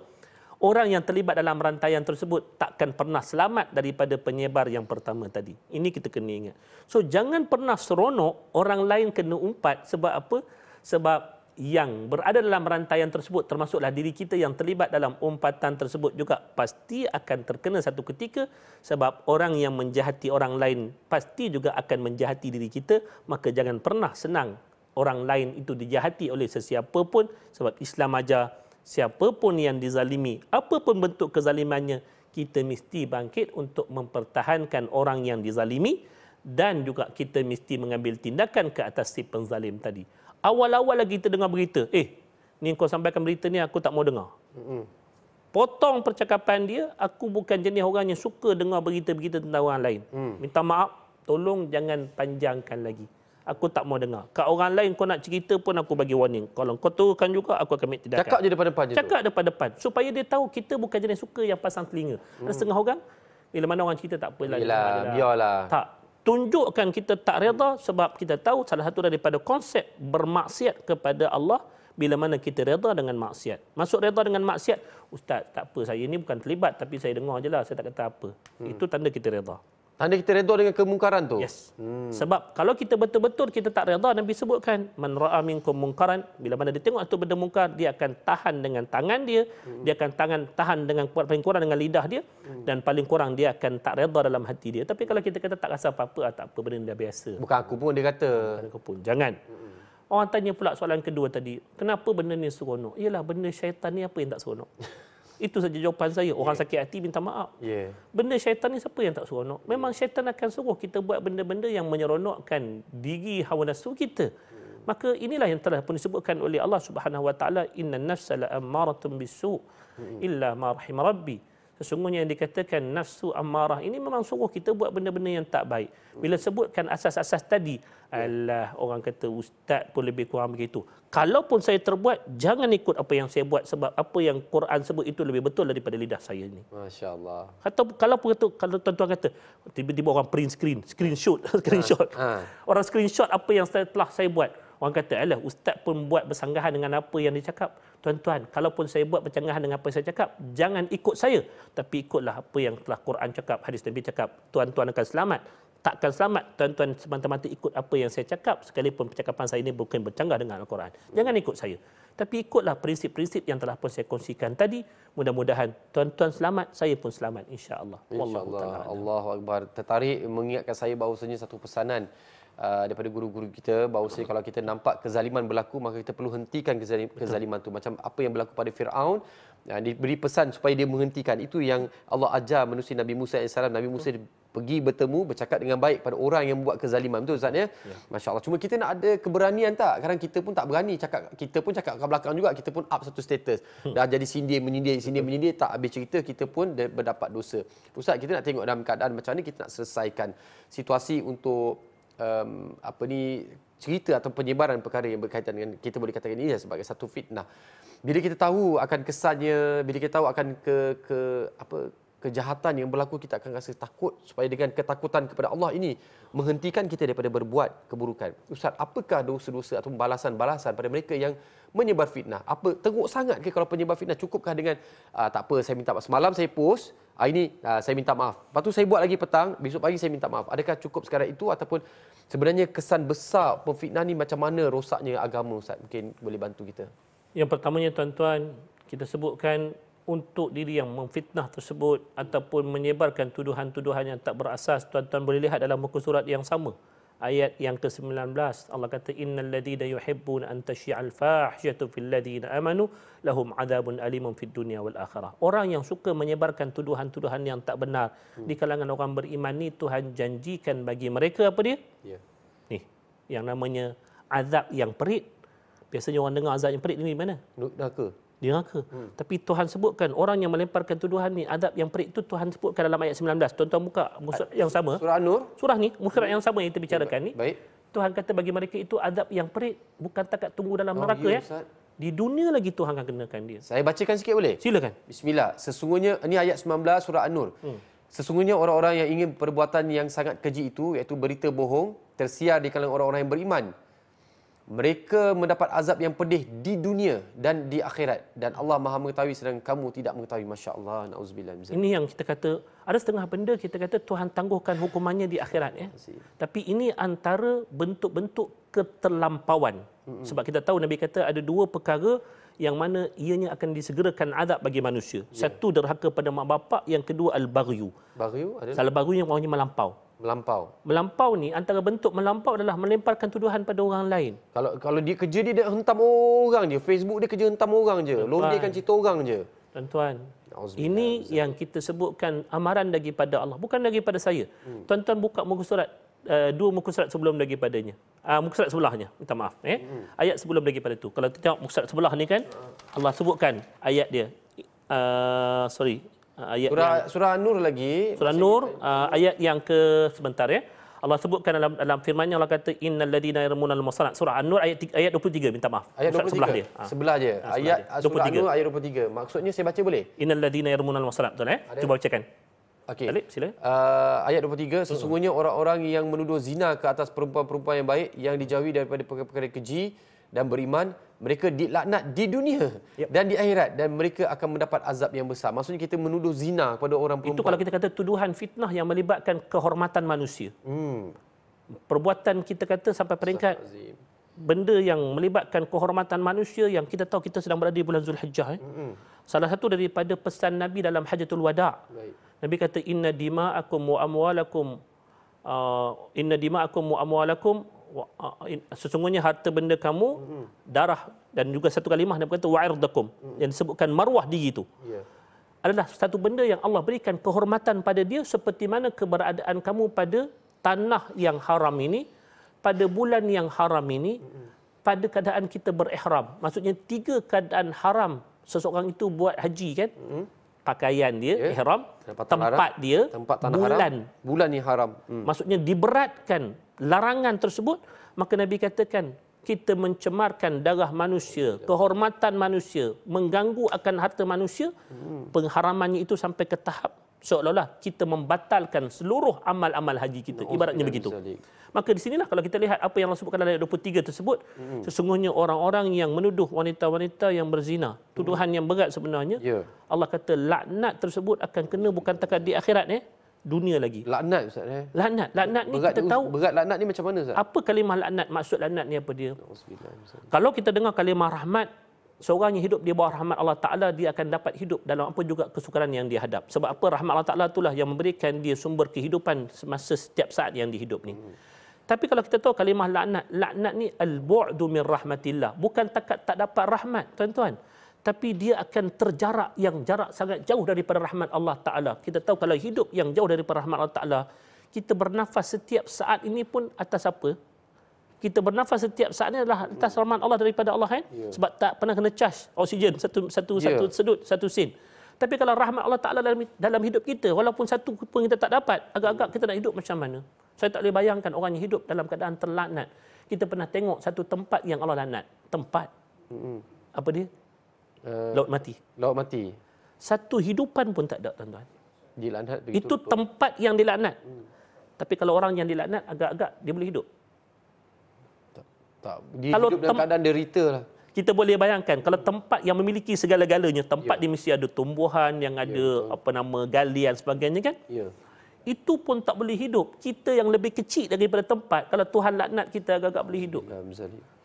orang yang terlibat dalam rantaian tersebut takkan pernah selamat daripada penyebar yang pertama tadi. Ini kita kena ingat. So jangan pernah seronok orang lain kena umpat sebab apa? Sebab yang berada dalam rantaian tersebut termasuklah diri kita yang terlibat dalam umpatan tersebut juga. Pasti akan terkena satu ketika sebab orang yang menjahati orang lain pasti juga akan menjahati diri kita. Maka jangan pernah senang orang lain itu dijahati oleh sesiapa pun sebab Islam ajar siapa pun yang dizalimi apapun bentuk kezalimannya kita mesti bangkit untuk mempertahankan orang yang dizalimi dan juga kita mesti mengambil tindakan ke atas si penzalim tadi awal-awal lagi kita dengar berita, eh, ni kau sampaikan berita ni aku tak mau dengar. Potong percakapan dia, aku bukan jenis orang yang suka dengar berita-berita tentang orang lain. Mm. Minta maaf, tolong jangan panjangkan lagi. Aku tak mau dengar. Kat orang lain kau nak cerita pun aku bagi warning. Kalau kau turunkan juga, aku akan ambil tindakan. Cakap je depan-depan je Cakap depan-depan. Supaya dia tahu kita bukan jenis suka yang pasang telinga. Mm. Ada setengah orang, bila mana orang cerita tak apalah. Yelah, biarlah. Tak tunjukkan kita tak reda sebab kita tahu salah satu daripada konsep bermaksiat kepada Allah bila mana kita reda dengan maksiat. Masuk reda dengan maksiat, ustaz tak apa saya ini bukan terlibat tapi saya dengar je lah saya tak kata apa. Hmm. Itu tanda kita reda. Tanda kita redha dengan kemungkaran tu. Yes. Hmm. Sebab kalau kita betul-betul kita tak redha Nabi sebutkan man ra'a minkum munkaran bila mana dia tengok satu benda mungkar dia akan tahan dengan tangan dia, hmm. dia akan tangan tahan dengan paling kurang dengan lidah dia hmm. dan paling kurang dia akan tak redha dalam hati dia. Tapi kalau kita kata tak rasa apa-apa, ah, tak apa benda dah biasa. Bukan aku pun dia kata. Bukan aku pun. Jangan. Hmm. Orang tanya pula soalan kedua tadi, kenapa benda ni seronok? Iyalah benda syaitan ni apa yang tak seronok? Itu saja jawapan saya. Orang yeah. sakit hati minta maaf. Yeah. Benda syaitan ni siapa yang tak seronok? Memang syaitan akan suruh kita buat benda-benda yang menyeronokkan diri hawa nafsu kita. Hmm. Maka inilah yang telah pun disebutkan oleh Allah Subhanahu wa taala inna nafsa la ammaratun bisu hmm. illa ma rahim rabbi. Sesungguhnya yang dikatakan nafsu amarah ini memang suruh kita buat benda-benda yang tak baik. Bila sebutkan asas-asas tadi, Allah orang kata ustaz pun lebih kurang begitu. Kalaupun saya terbuat, jangan ikut apa yang saya buat sebab apa yang Quran sebut itu lebih betul daripada lidah saya ini. Masya-Allah. Atau kalau kata, kalau tuan-tuan kata tiba-tiba orang print screen, screenshot, screenshot. Ha. Ha. Orang screenshot apa yang saya telah saya buat. Orang kata, alah ustaz pun buat bersanggahan dengan apa yang dicakap. Tuan-tuan, kalaupun saya buat bercanggahan dengan apa yang saya cakap, jangan ikut saya. Tapi ikutlah apa yang telah Quran cakap, hadis Nabi cakap. Tuan-tuan akan selamat. Takkan selamat tuan-tuan semata-mata ikut apa yang saya cakap sekalipun percakapan saya ini bukan bercanggah dengan Al-Quran. Jangan ikut saya. Tapi ikutlah prinsip-prinsip yang telah pun saya kongsikan tadi. Mudah-mudahan tuan-tuan selamat, saya pun selamat insya-Allah. Insya-Allah. Allahu Akbar. Tertarik mengingatkan saya bahawasanya satu pesanan Uh, daripada guru-guru kita bahawa kalau kita nampak kezaliman berlaku maka kita perlu hentikan kezaliman itu macam apa yang berlaku pada Firaun uh, diberi pesan supaya dia menghentikan. Itu yang Allah ajar manusia Nabi Musa AS Nabi Musa pergi bertemu bercakap dengan baik pada orang yang buat kezaliman. Betul Ustaz ya, ya. masya-Allah. Cuma kita nak ada keberanian tak? Kadang kita pun tak berani cakap kita pun cakap ke belakang juga kita pun up satu status. Hmm. dah jadi sindir menyindir sindir menyindir tak habis cerita kita pun berdapat dosa. Ustaz kita nak tengok dalam keadaan macam ni kita nak selesaikan situasi untuk um, apa ni cerita atau penyebaran perkara yang berkaitan dengan kita boleh katakan ini sebagai satu fitnah. Bila kita tahu akan kesannya, bila kita tahu akan ke ke apa kejahatan yang berlaku kita akan rasa takut supaya dengan ketakutan kepada Allah ini menghentikan kita daripada berbuat keburukan. Ustaz, apakah dosa-dosa atau balasan-balasan pada mereka yang menyebar fitnah? Apa teruk sangat ke kalau penyebar fitnah cukupkah dengan uh, tak apa saya minta semalam saya post hari ini uh, saya minta maaf. Lepas tu saya buat lagi petang, besok pagi saya minta maaf. Adakah cukup sekarang itu ataupun sebenarnya kesan besar pemfitnah ni macam mana rosaknya agama Ustaz? Mungkin boleh bantu kita. Yang pertamanya tuan-tuan, kita sebutkan untuk diri yang memfitnah tersebut ataupun menyebarkan tuduhan-tuduhan yang tak berasas tuan-tuan boleh lihat dalam muka surat yang sama ayat yang ke-19 Allah kata innal ladina yuhibbuna an tasyi'al fahsyatu fil ladina amanu lahum adabun alimun fid dunya wal akhirah orang yang suka menyebarkan tuduhan-tuduhan yang tak benar hmm. di kalangan orang beriman ni Tuhan janjikan bagi mereka apa dia yeah. ni yang namanya azab yang perit Biasanya orang dengar azab yang perit ni di mana? Neraka. Di neraka. Hmm. Tapi Tuhan sebutkan orang yang melemparkan tuduhan ni azab yang perit itu Tuhan sebutkan dalam ayat 19. Tuan-tuan buka muka yang sama. Surah An-Nur. Surah ni, muka yang sama yang kita bicarakan ni. Baik. Tuhan kata bagi mereka itu azab yang perit bukan takat tunggu dalam oh, neraka ya. ya. Di dunia lagi Tuhan akan kenakan dia. Saya bacakan sikit boleh? Silakan. Bismillah. Sesungguhnya ini ayat 19 surah An-Nur. Hmm. Sesungguhnya orang-orang yang ingin perbuatan yang sangat keji itu iaitu berita bohong tersiar di kalangan orang-orang yang beriman mereka mendapat azab yang pedih di dunia dan di akhirat. Dan Allah Maha mengetahui sedang kamu tidak mengetahui. masya-Allah nauzubillah ini yang kita kata ada setengah benda kita kata Tuhan tangguhkan hukumannya di akhirat ya. Tapi ini antara bentuk-bentuk keterlampauan. Mm-hmm. sebab kita tahu Nabi kata ada dua perkara yang mana ianya akan disegerakan azab bagi manusia. Yeah. satu derhaka pada mak bapak yang kedua al-baghyu. Baghyu ada? Salah baghyu yang maksudnya melampau melampau. Melampau ni antara bentuk melampau adalah melemparkan tuduhan pada orang lain. Kalau kalau dia kerja dia dia hentam orang je. Facebook dia kerja hentam orang je. Londikan cerita orang je. Tuan-tuan, ini yang kita sebutkan amaran daripada Allah, bukan daripada saya. Hmm. Tuan-tuan buka muka surat uh, dua muka surat sebelum daripadanya. Uh, muka surat sebelahnya, minta maaf eh. Hmm. Ayat sebelum daripada itu. Kalau kita tengok muka surat sebelah ni kan, Allah sebutkan ayat dia. Uh, sorry, ayat surah yang, surah Nur lagi. Surah Nur uh, ayat yang ke sebentar ya. Allah sebutkan dalam dalam firman-Nya Allah kata innal ladina yarmunal musanat surah An-Nur ayat ayat 23 minta maaf. Ayat 23 sebelah dia. Ha. sebelah je. Ha, ayat surah An-Nur ayat 23 maksudnya saya baca boleh? Innal ladina yarmunal musanat betul eh? Ada. cuba bacakan. Okey. Alip, sila. Uh, ayat 23, sesungguhnya orang-orang yang menuduh zina ke atas perempuan-perempuan yang baik yang dijauhi daripada perkara-perkara keji dan beriman mereka dilaknat di dunia yep. dan di akhirat dan mereka akan mendapat azab yang besar. Maksudnya kita menuduh zina kepada orang perempuan. Itu kalau kita kata tuduhan fitnah yang melibatkan kehormatan manusia. Hmm. Perbuatan kita kata sampai peringkat benda yang melibatkan kehormatan manusia yang kita tahu kita sedang berada di bulan Zulhijjah. Eh? Hmm. Salah satu daripada pesan Nabi dalam Hajatul Wada. Baik. Nabi kata inna dima'akum wa amwalakum uh, inna dima'akum wa amwalakum sesungguhnya harta benda kamu darah dan juga satu kalimah dia berkata wa'irdakum yang disebutkan maruah diri itu yeah. adalah satu benda yang Allah berikan kehormatan pada dia seperti mana keberadaan kamu pada tanah yang haram ini pada bulan yang haram ini pada keadaan kita berihram. Maksudnya tiga keadaan haram seseorang itu buat haji kan? Pakaian dia yeah. ihram tempat, tempat dia tempat tanah bulan. Haram. bulan yang haram. Hmm. maksudnya diberatkan larangan tersebut maka nabi katakan kita mencemarkan darah manusia kehormatan manusia mengganggu akan harta manusia pengharamannya itu sampai ke tahap seolah-olah kita membatalkan seluruh amal-amal haji kita ibaratnya begitu Maka di sinilah kalau kita lihat apa yang Allah sebutkan dalam ayat 23 tersebut, hmm. sesungguhnya orang-orang yang menuduh wanita-wanita yang berzina, tuduhan yang berat sebenarnya. Yeah. Allah kata laknat tersebut akan kena bukan takat di akhirat eh, dunia lagi. Laknat ustaz eh. Laknat. Laknat ni berat kita tahu berat laknat ni macam mana ustaz? Apa kalimah laknat? Maksud laknat ni apa dia? Kalau kita dengar kalimah rahmat Seorang yang hidup di bawah rahmat Allah Ta'ala, dia akan dapat hidup dalam apa juga kesukaran yang dia hadap. Sebab apa? Rahmat Allah Ta'ala itulah yang memberikan dia sumber kehidupan semasa setiap saat yang dihidup ni. Hmm. Tapi kalau kita tahu kalimah laknat, laknat ni al-bu'du min rahmatillah. Bukan takat tak dapat rahmat, tuan-tuan. Tapi dia akan terjarak yang jarak sangat jauh daripada rahmat Allah Ta'ala. Kita tahu kalau hidup yang jauh daripada rahmat Allah Ta'ala, kita bernafas setiap saat ini pun atas apa? Kita bernafas setiap saat ini adalah atas rahmat Allah daripada Allah kan? Yeah. Sebab tak pernah kena charge oksigen satu satu yeah. satu sedut, satu sen. Tapi kalau rahmat Allah Ta'ala dalam, dalam hidup kita, walaupun satu pun kita tak dapat, agak-agak kita nak hidup macam mana? Saya tak boleh bayangkan orang yang hidup dalam keadaan terlaknat. Kita pernah tengok satu tempat yang Allah laknat. Tempat. Mm-hmm. Apa dia? Uh, laut mati. Laut mati. Satu hidupan pun tak ada, tuan-tuan. Dilaknat begitu. Itu tempat yang dilaknat. Mm. Tapi kalau orang yang dilaknat, agak-agak dia boleh hidup. Tak. tak. Dia kalau hidup dalam keadaan derita lah. Kita boleh bayangkan kalau tempat yang memiliki segala-galanya, tempat ya. dia mesti ada tumbuhan yang ada ya, apa nama galian sebagainya kan? Ya itu pun tak boleh hidup. Kita yang lebih kecil daripada tempat, kalau Tuhan laknat kita agak-agak boleh hidup.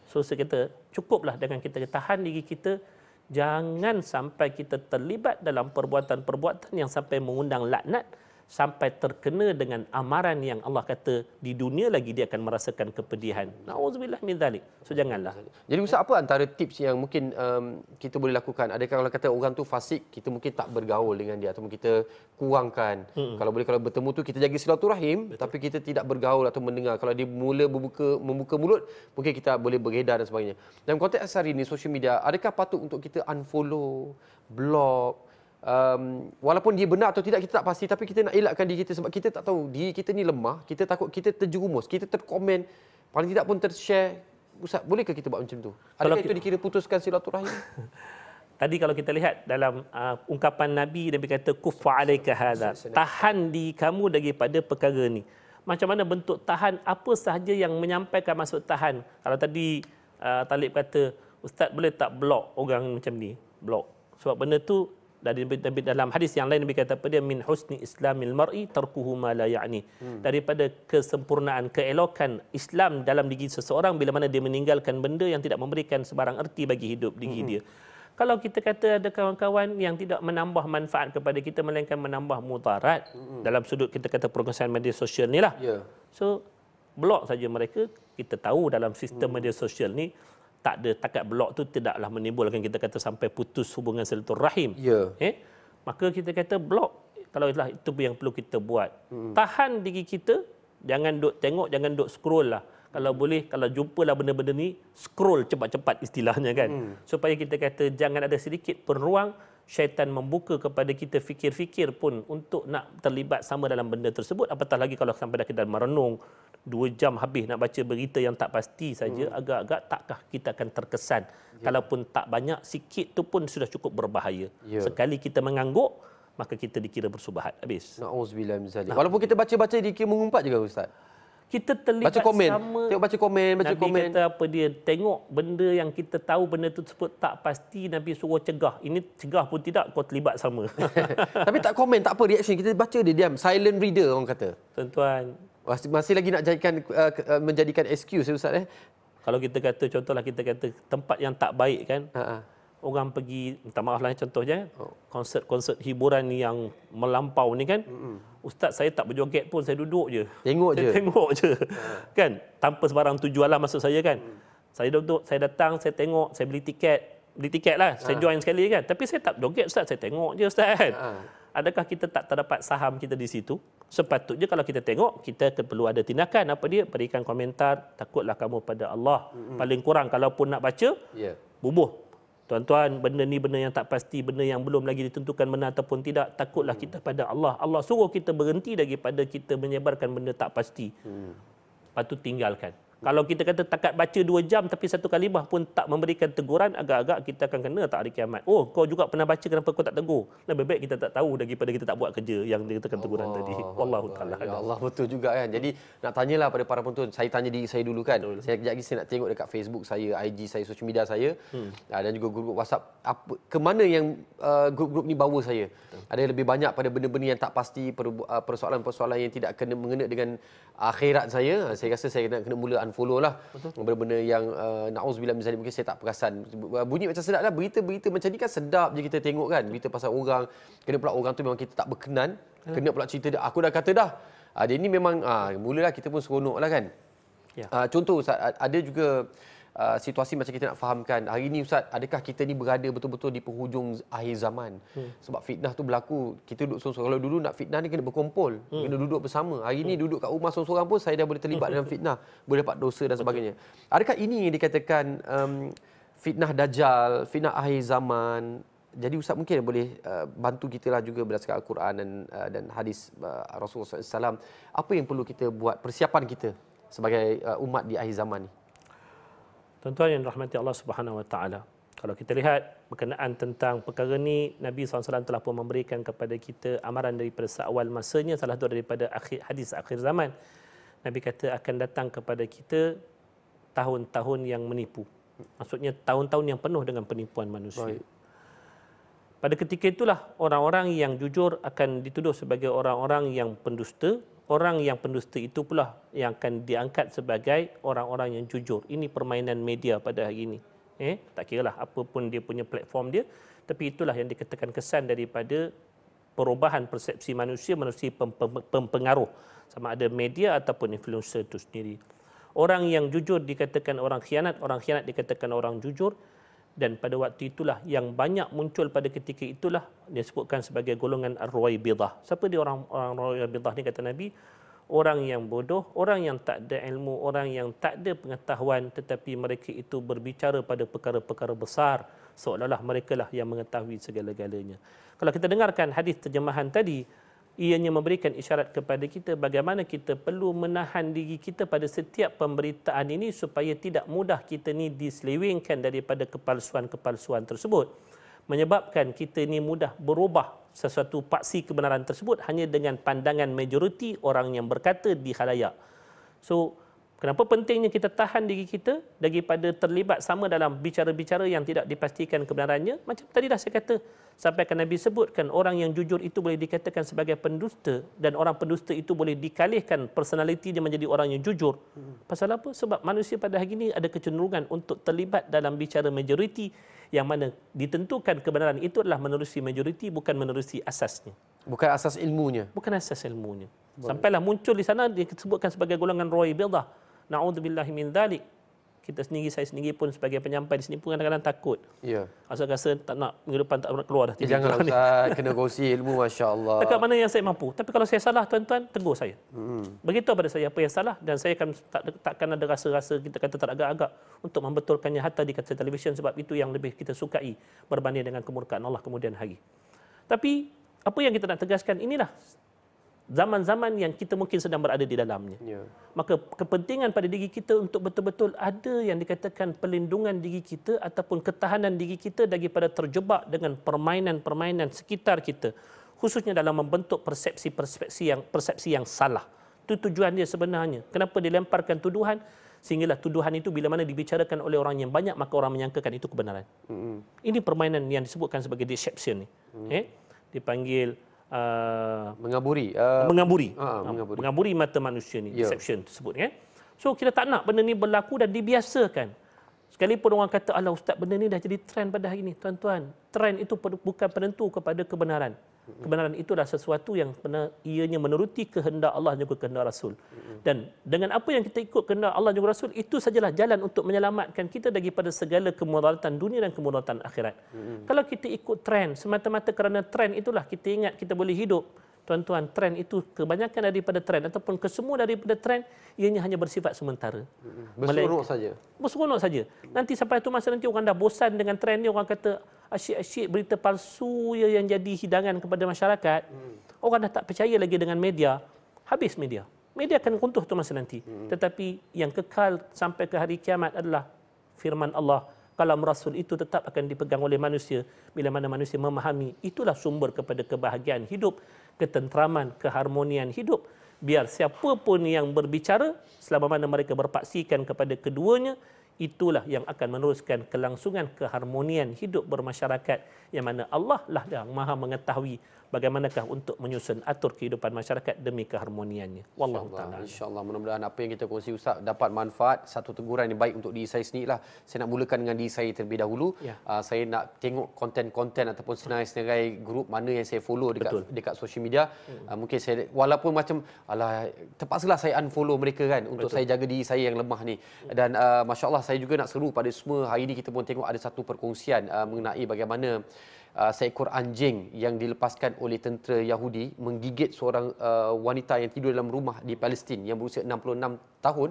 So saya kata, cukuplah dengan kita tahan diri kita, jangan sampai kita terlibat dalam perbuatan-perbuatan yang sampai mengundang laknat, sampai terkena dengan amaran yang Allah kata di dunia lagi dia akan merasakan kepedihan. Nauzubillah min zalik. So janganlah. Jadi Ustaz apa antara tips yang mungkin um, kita boleh lakukan? Adakah kalau kata orang tu fasik, kita mungkin tak bergaul dengan dia ataupun kita kurangkan. Hmm. Kalau boleh kalau bertemu tu kita jaga silaturahim Betul. tapi kita tidak bergaul atau mendengar. Kalau dia mula membuka membuka mulut, mungkin kita boleh beredar dan sebagainya. Dalam konteks hari ini social media, adakah patut untuk kita unfollow, block um, walaupun dia benar atau tidak kita tak pasti tapi kita nak elakkan diri kita sebab kita tak tahu diri kita ni lemah kita takut kita terjerumus kita terkomen paling tidak pun tershare Ustaz bolehkah kita buat macam tu adakah itu dikira putuskan silaturahim Tadi kalau kita lihat dalam uh, ungkapan Nabi Nabi kata kuffa alaika hadza tahan di kamu daripada perkara ni. Macam mana bentuk tahan apa sahaja yang menyampaikan maksud tahan. Kalau tadi uh, Talib kata ustaz boleh tak blok orang macam ni? Blok. Sebab benda tu dari dalam hadis yang lain Nabi kata apa dia min husni islamil mar'i tarkuhu ma la ya'ni hmm. daripada kesempurnaan keelokan Islam dalam diri seseorang bila mana dia meninggalkan benda yang tidak memberikan sebarang erti bagi hidup diri hmm. dia kalau kita kata ada kawan-kawan yang tidak menambah manfaat kepada kita melainkan menambah mudarat hmm. dalam sudut kita kata perkongsian media sosial ni lah yeah. so blok saja mereka kita tahu dalam sistem hmm. media sosial ni tak ada takat blok tu tidaklah menimbulkan kita kata sampai putus hubungan silaturahim. Ya. Eh? Maka kita kata blok kalau itulah itu yang perlu kita buat. Hmm. Tahan diri kita, jangan duk tengok, jangan duk scroll lah. Kalau boleh, kalau jumpalah benda-benda ni, scroll cepat-cepat istilahnya kan. Hmm. Supaya kita kata jangan ada sedikit pun ruang syaitan membuka kepada kita fikir-fikir pun untuk nak terlibat sama dalam benda tersebut. Apatah lagi kalau sampai dah kita merenung, dua jam habis nak baca berita yang tak pasti saja hmm. agak-agak takkah kita akan terkesan ya. kalaupun tak banyak sikit tu pun sudah cukup berbahaya ya. sekali kita mengangguk maka kita dikira bersubahat habis nauzubillah min zalik walaupun kita baca-baca dikira mengumpat juga ustaz kita terlibat baca komen. sama tengok baca komen baca Nabi komen kata apa dia tengok benda yang kita tahu benda tu tersebut tak pasti Nabi suruh cegah ini cegah pun tidak kau terlibat sama tapi tak komen tak apa reaction kita baca dia diam silent reader orang kata tuan-tuan masih, masih lagi nak jadikan uh, uh, menjadikan excuse ya ustaz eh. Kalau kita kata contohlah kita kata tempat yang tak baik kan. Ha-ha. Orang pergi minta maaf lah contohnya oh. konsert-konsert hiburan yang melampau ni kan. Mm-mm. Ustaz saya tak berjoget pun saya duduk je. Tengok saya je. Tengok je. Ha. Kan tanpa sebarang tujuan lah maksud saya kan. Mm. Saya duduk, saya datang, saya tengok, saya beli tiket. Beli tiket lah, ha. saya join sekali kan. Tapi saya tak joget Ustaz, saya tengok je Ustaz kan. Ha adakah kita tak terdapat saham kita di situ? Sepatutnya kalau kita tengok, kita perlu ada tindakan. Apa dia? Berikan komentar, takutlah kamu pada Allah. Mm-hmm. Paling kurang kalaupun nak baca, yeah. bubuh. Tuan-tuan, benda ni benda yang tak pasti, benda yang belum lagi ditentukan benar ataupun tidak, takutlah mm. kita pada Allah. Allah suruh kita berhenti daripada kita menyebarkan benda tak pasti. Mm. Patut tinggalkan. Kalau kita kata takat baca dua jam tapi satu kalimah pun tak memberikan teguran, agak-agak kita akan kena tak hari kiamat. Oh, kau juga pernah baca kenapa kau tak tegur? Lebih baik kita tak tahu daripada kita tak buat kerja yang dia katakan teguran Allah, tadi. Wallahu taala. Ya Allah betul juga kan. Jadi nak tanyalah pada para penonton, saya tanya diri saya dulu kan. Betul. Saya kejap lagi saya nak tengok dekat Facebook saya, IG saya, social media saya hmm. Ah, dan juga grup WhatsApp apa ke mana yang uh, grup-grup ni bawa saya. Betul. Ada lebih banyak pada benda-benda yang tak pasti, ah, persoalan-persoalan yang tidak kena mengena dengan akhirat saya. Saya rasa saya kena, kena mula unfollow lah. Benda-benda yang uh, na'udzubillah min mungkin saya tak perasan. Bunyi macam sedap lah. Berita-berita macam ni kan sedap je kita tengok kan. Berita pasal orang. Kena pula orang tu memang kita tak berkenan. Ya. kena pula cerita dia. Aku dah kata dah. Uh, dia ni memang uh, mulalah kita pun seronok lah kan. Ya. uh, contoh ada juga uh, situasi macam kita nak fahamkan. Hari ini ustaz adakah kita ni berada betul-betul di penghujung akhir zaman? Hmm. sebab fitnah tu berlaku kita duduk seorang-seorang. Kalau dulu nak fitnah ni kena berkumpul. Hmm. kena duduk bersama. Hari ini hmm. duduk kat rumah seorang-seorang pun saya dah boleh terlibat dalam fitnah. Boleh dapat dosa dan sebagainya. Adakah ini yang dikatakan um, fitnah dajjal fitnah akhir zaman? Jadi ustaz mungkin boleh uh, bantu kita lah juga berdasarkan al-Quran dan uh, dan hadis uh, Rasulullah SAW apa yang perlu kita buat persiapan kita sebagai uh, umat di akhir zaman ni Tuan-tuan yang rahmati Allah Subhanahu Wa Taala. Kalau kita lihat berkenaan tentang perkara ini, Nabi SAW telah pun memberikan kepada kita amaran daripada seawal masanya, salah satu daripada akhir, hadis akhir zaman. Nabi kata akan datang kepada kita tahun-tahun yang menipu. Maksudnya tahun-tahun yang penuh dengan penipuan manusia. Baik. Pada ketika itulah orang-orang yang jujur akan dituduh sebagai orang-orang yang pendusta orang yang pendusta itu pula yang akan diangkat sebagai orang-orang yang jujur. Ini permainan media pada hari ini. Eh, tak kira lah apa pun dia punya platform dia, tapi itulah yang dikatakan kesan daripada perubahan persepsi manusia melalui pempengaruh sama ada media ataupun influencer itu sendiri. Orang yang jujur dikatakan orang khianat, orang khianat dikatakan orang jujur dan pada waktu itulah yang banyak muncul pada ketika itulah disebutkan sebagai golongan ar-ruwaibidah. Siapa dia orang orang ruwaibidah ni kata Nabi? Orang yang bodoh, orang yang tak ada ilmu, orang yang tak ada pengetahuan tetapi mereka itu berbicara pada perkara-perkara besar seolah-olah mereka lah yang mengetahui segala-galanya. Kalau kita dengarkan hadis terjemahan tadi, ianya memberikan isyarat kepada kita bagaimana kita perlu menahan diri kita pada setiap pemberitaan ini supaya tidak mudah kita ni diselewengkan daripada kepalsuan-kepalsuan tersebut menyebabkan kita ini mudah berubah sesuatu paksi kebenaran tersebut hanya dengan pandangan majoriti orang yang berkata di khalayak. So, kenapa pentingnya kita tahan diri kita daripada terlibat sama dalam bicara-bicara yang tidak dipastikan kebenarannya? Macam tadi dah saya kata, sampai kan Nabi sebutkan orang yang jujur itu boleh dikatakan sebagai pendusta dan orang pendusta itu boleh dikalihkan personaliti dia menjadi orang yang jujur. Pasal apa? Sebab manusia pada hari ini ada kecenderungan untuk terlibat dalam bicara majoriti yang mana ditentukan kebenaran itu adalah menerusi majoriti bukan menerusi asasnya. Bukan asas ilmunya. Bukan asas ilmunya. Sampailah muncul di sana disebutkan sebagai golongan roi bildah. Na'udzubillahi min dzalik kita sendiri saya sendiri pun sebagai penyampai di sini pun kadang-kadang takut. Ya. Asal rasa tak nak minggu depan tak nak keluar dah. Eh, jangan usah kena kongsi ilmu masya-Allah. Dekat mana yang saya mampu. Tapi kalau saya salah tuan-tuan tegur saya. Hmm. Beritahu pada saya apa yang salah dan saya akan tak takkan ada rasa-rasa kita kata tak agak-agak untuk membetulkannya hatta di kaca televisyen sebab itu yang lebih kita sukai berbanding dengan kemurkaan Allah kemudian hari. Tapi apa yang kita nak tegaskan inilah zaman-zaman yang kita mungkin sedang berada di dalamnya. Ya. Maka kepentingan pada diri kita untuk betul-betul ada yang dikatakan pelindungan diri kita ataupun ketahanan diri kita daripada terjebak dengan permainan-permainan sekitar kita khususnya dalam membentuk persepsi-persepsi yang persepsi yang salah. Itu tujuan dia sebenarnya. Kenapa dilemparkan tuduhan? Sehinggalah tuduhan itu bila mana dibicarakan oleh orang yang banyak maka orang menyangkakan itu kebenaran. Mm-hmm. Ini permainan yang disebutkan sebagai deception ni. Mm-hmm. Eh? Dipanggil Uh, mengaburi uh, mengaburi. Uh, mengaburi. mengaburi mata manusia ni yeah. deception tersebut kan so kita tak nak benda ni berlaku dan dibiasakan. Sekalipun orang kata Allah ustaz benda ni dah jadi trend pada hari ini tuan-tuan trend itu bukan penentu kepada kebenaran Kebenaran itu adalah sesuatu yang benar, ianya menuruti kehendak Allah dan juga kehendak Rasul. Dan dengan apa yang kita ikut kehendak Allah dan juga Rasul, itu sajalah jalan untuk menyelamatkan kita daripada segala kemudaratan dunia dan kemudaratan akhirat. Kalau kita ikut trend, semata-mata kerana trend itulah kita ingat kita boleh hidup. Tuan-tuan, trend itu kebanyakan daripada trend ataupun kesemua daripada trend, ianya hanya bersifat sementara. Berseronok saja. Berseronok saja. Nanti sampai tu masa nanti orang dah bosan dengan trend ni, orang kata, asyik-asyik berita palsu ya yang jadi hidangan kepada masyarakat, hmm. orang dah tak percaya lagi dengan media, habis media. Media akan runtuh tu masa nanti. Hmm. Tetapi yang kekal sampai ke hari kiamat adalah firman Allah, kalam Rasul itu tetap akan dipegang oleh manusia bila mana manusia memahami itulah sumber kepada kebahagiaan hidup, ketentraman, keharmonian hidup. Biar siapa pun yang berbicara selama mana mereka berpaksikan kepada keduanya, itulah yang akan meneruskan kelangsungan keharmonian hidup bermasyarakat yang mana Allah lah yang maha mengetahui bagaimanakah untuk menyusun atur kehidupan masyarakat demi keharmoniannya. Wallahu taala. Insya-Allah mudah-mudahan apa yang kita kongsi Ustaz dapat manfaat satu teguran yang baik untuk diri saya sendirilah. Saya nak mulakan dengan diri saya terlebih dahulu. Ya. Uh, saya nak tengok konten-konten ataupun senarai-senarai grup mana yang saya follow dekat Betul. dekat social media. Hmm. Uh, mungkin saya walaupun macam alah terpaksalah saya unfollow mereka kan untuk Betul. saya jaga diri saya yang lemah ni. Dan uh, masya-Allah saya juga nak seru pada semua hari ini kita pun tengok ada satu perkongsian uh, mengenai bagaimana uh, seekor anjing yang dilepaskan oleh tentera Yahudi menggigit seorang uh, wanita yang tidur dalam rumah di Palestin yang berusia 66 tahun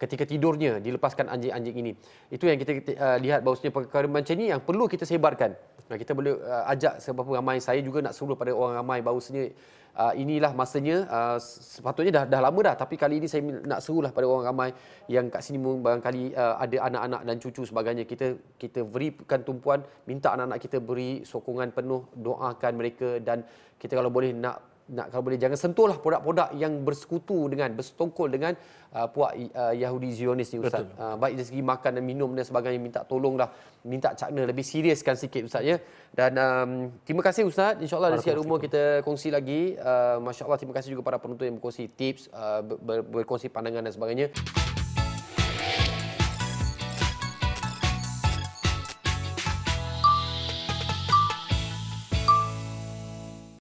ketika tidurnya dilepaskan anjing-anjing ini. Itu yang kita uh, lihat bahawasanya perkara macam ini yang perlu kita sebarkan. Kita boleh uh, ajak seberapa ramai saya juga nak suruh pada orang ramai bahawasanya uh, inilah masanya uh, sepatutnya dah dah lama dah. Tapi kali ini saya nak serulah pada orang ramai yang kat sini barangkali uh, ada anak-anak dan cucu sebagainya. Kita kita berikan tumpuan minta anak-anak kita beri sokongan penuh doakan mereka dan kita kalau boleh nak nak kalau boleh jangan sentuhlah produk-produk yang bersekutu dengan bersetongkol dengan uh, puak uh, Yahudi Zionis ni ustaz. Uh, baik dari segi makan dan minum dan sebagainya minta tolonglah minta cakna lebih seriuskan sikit ustaz ya. Dan um, terima kasih ustaz. Insya-Allah di siang rumah kita kongsi lagi. Uh, Masya-Allah terima kasih juga para penonton yang berkongsi tips, uh, ber- berkongsi pandangan dan sebagainya.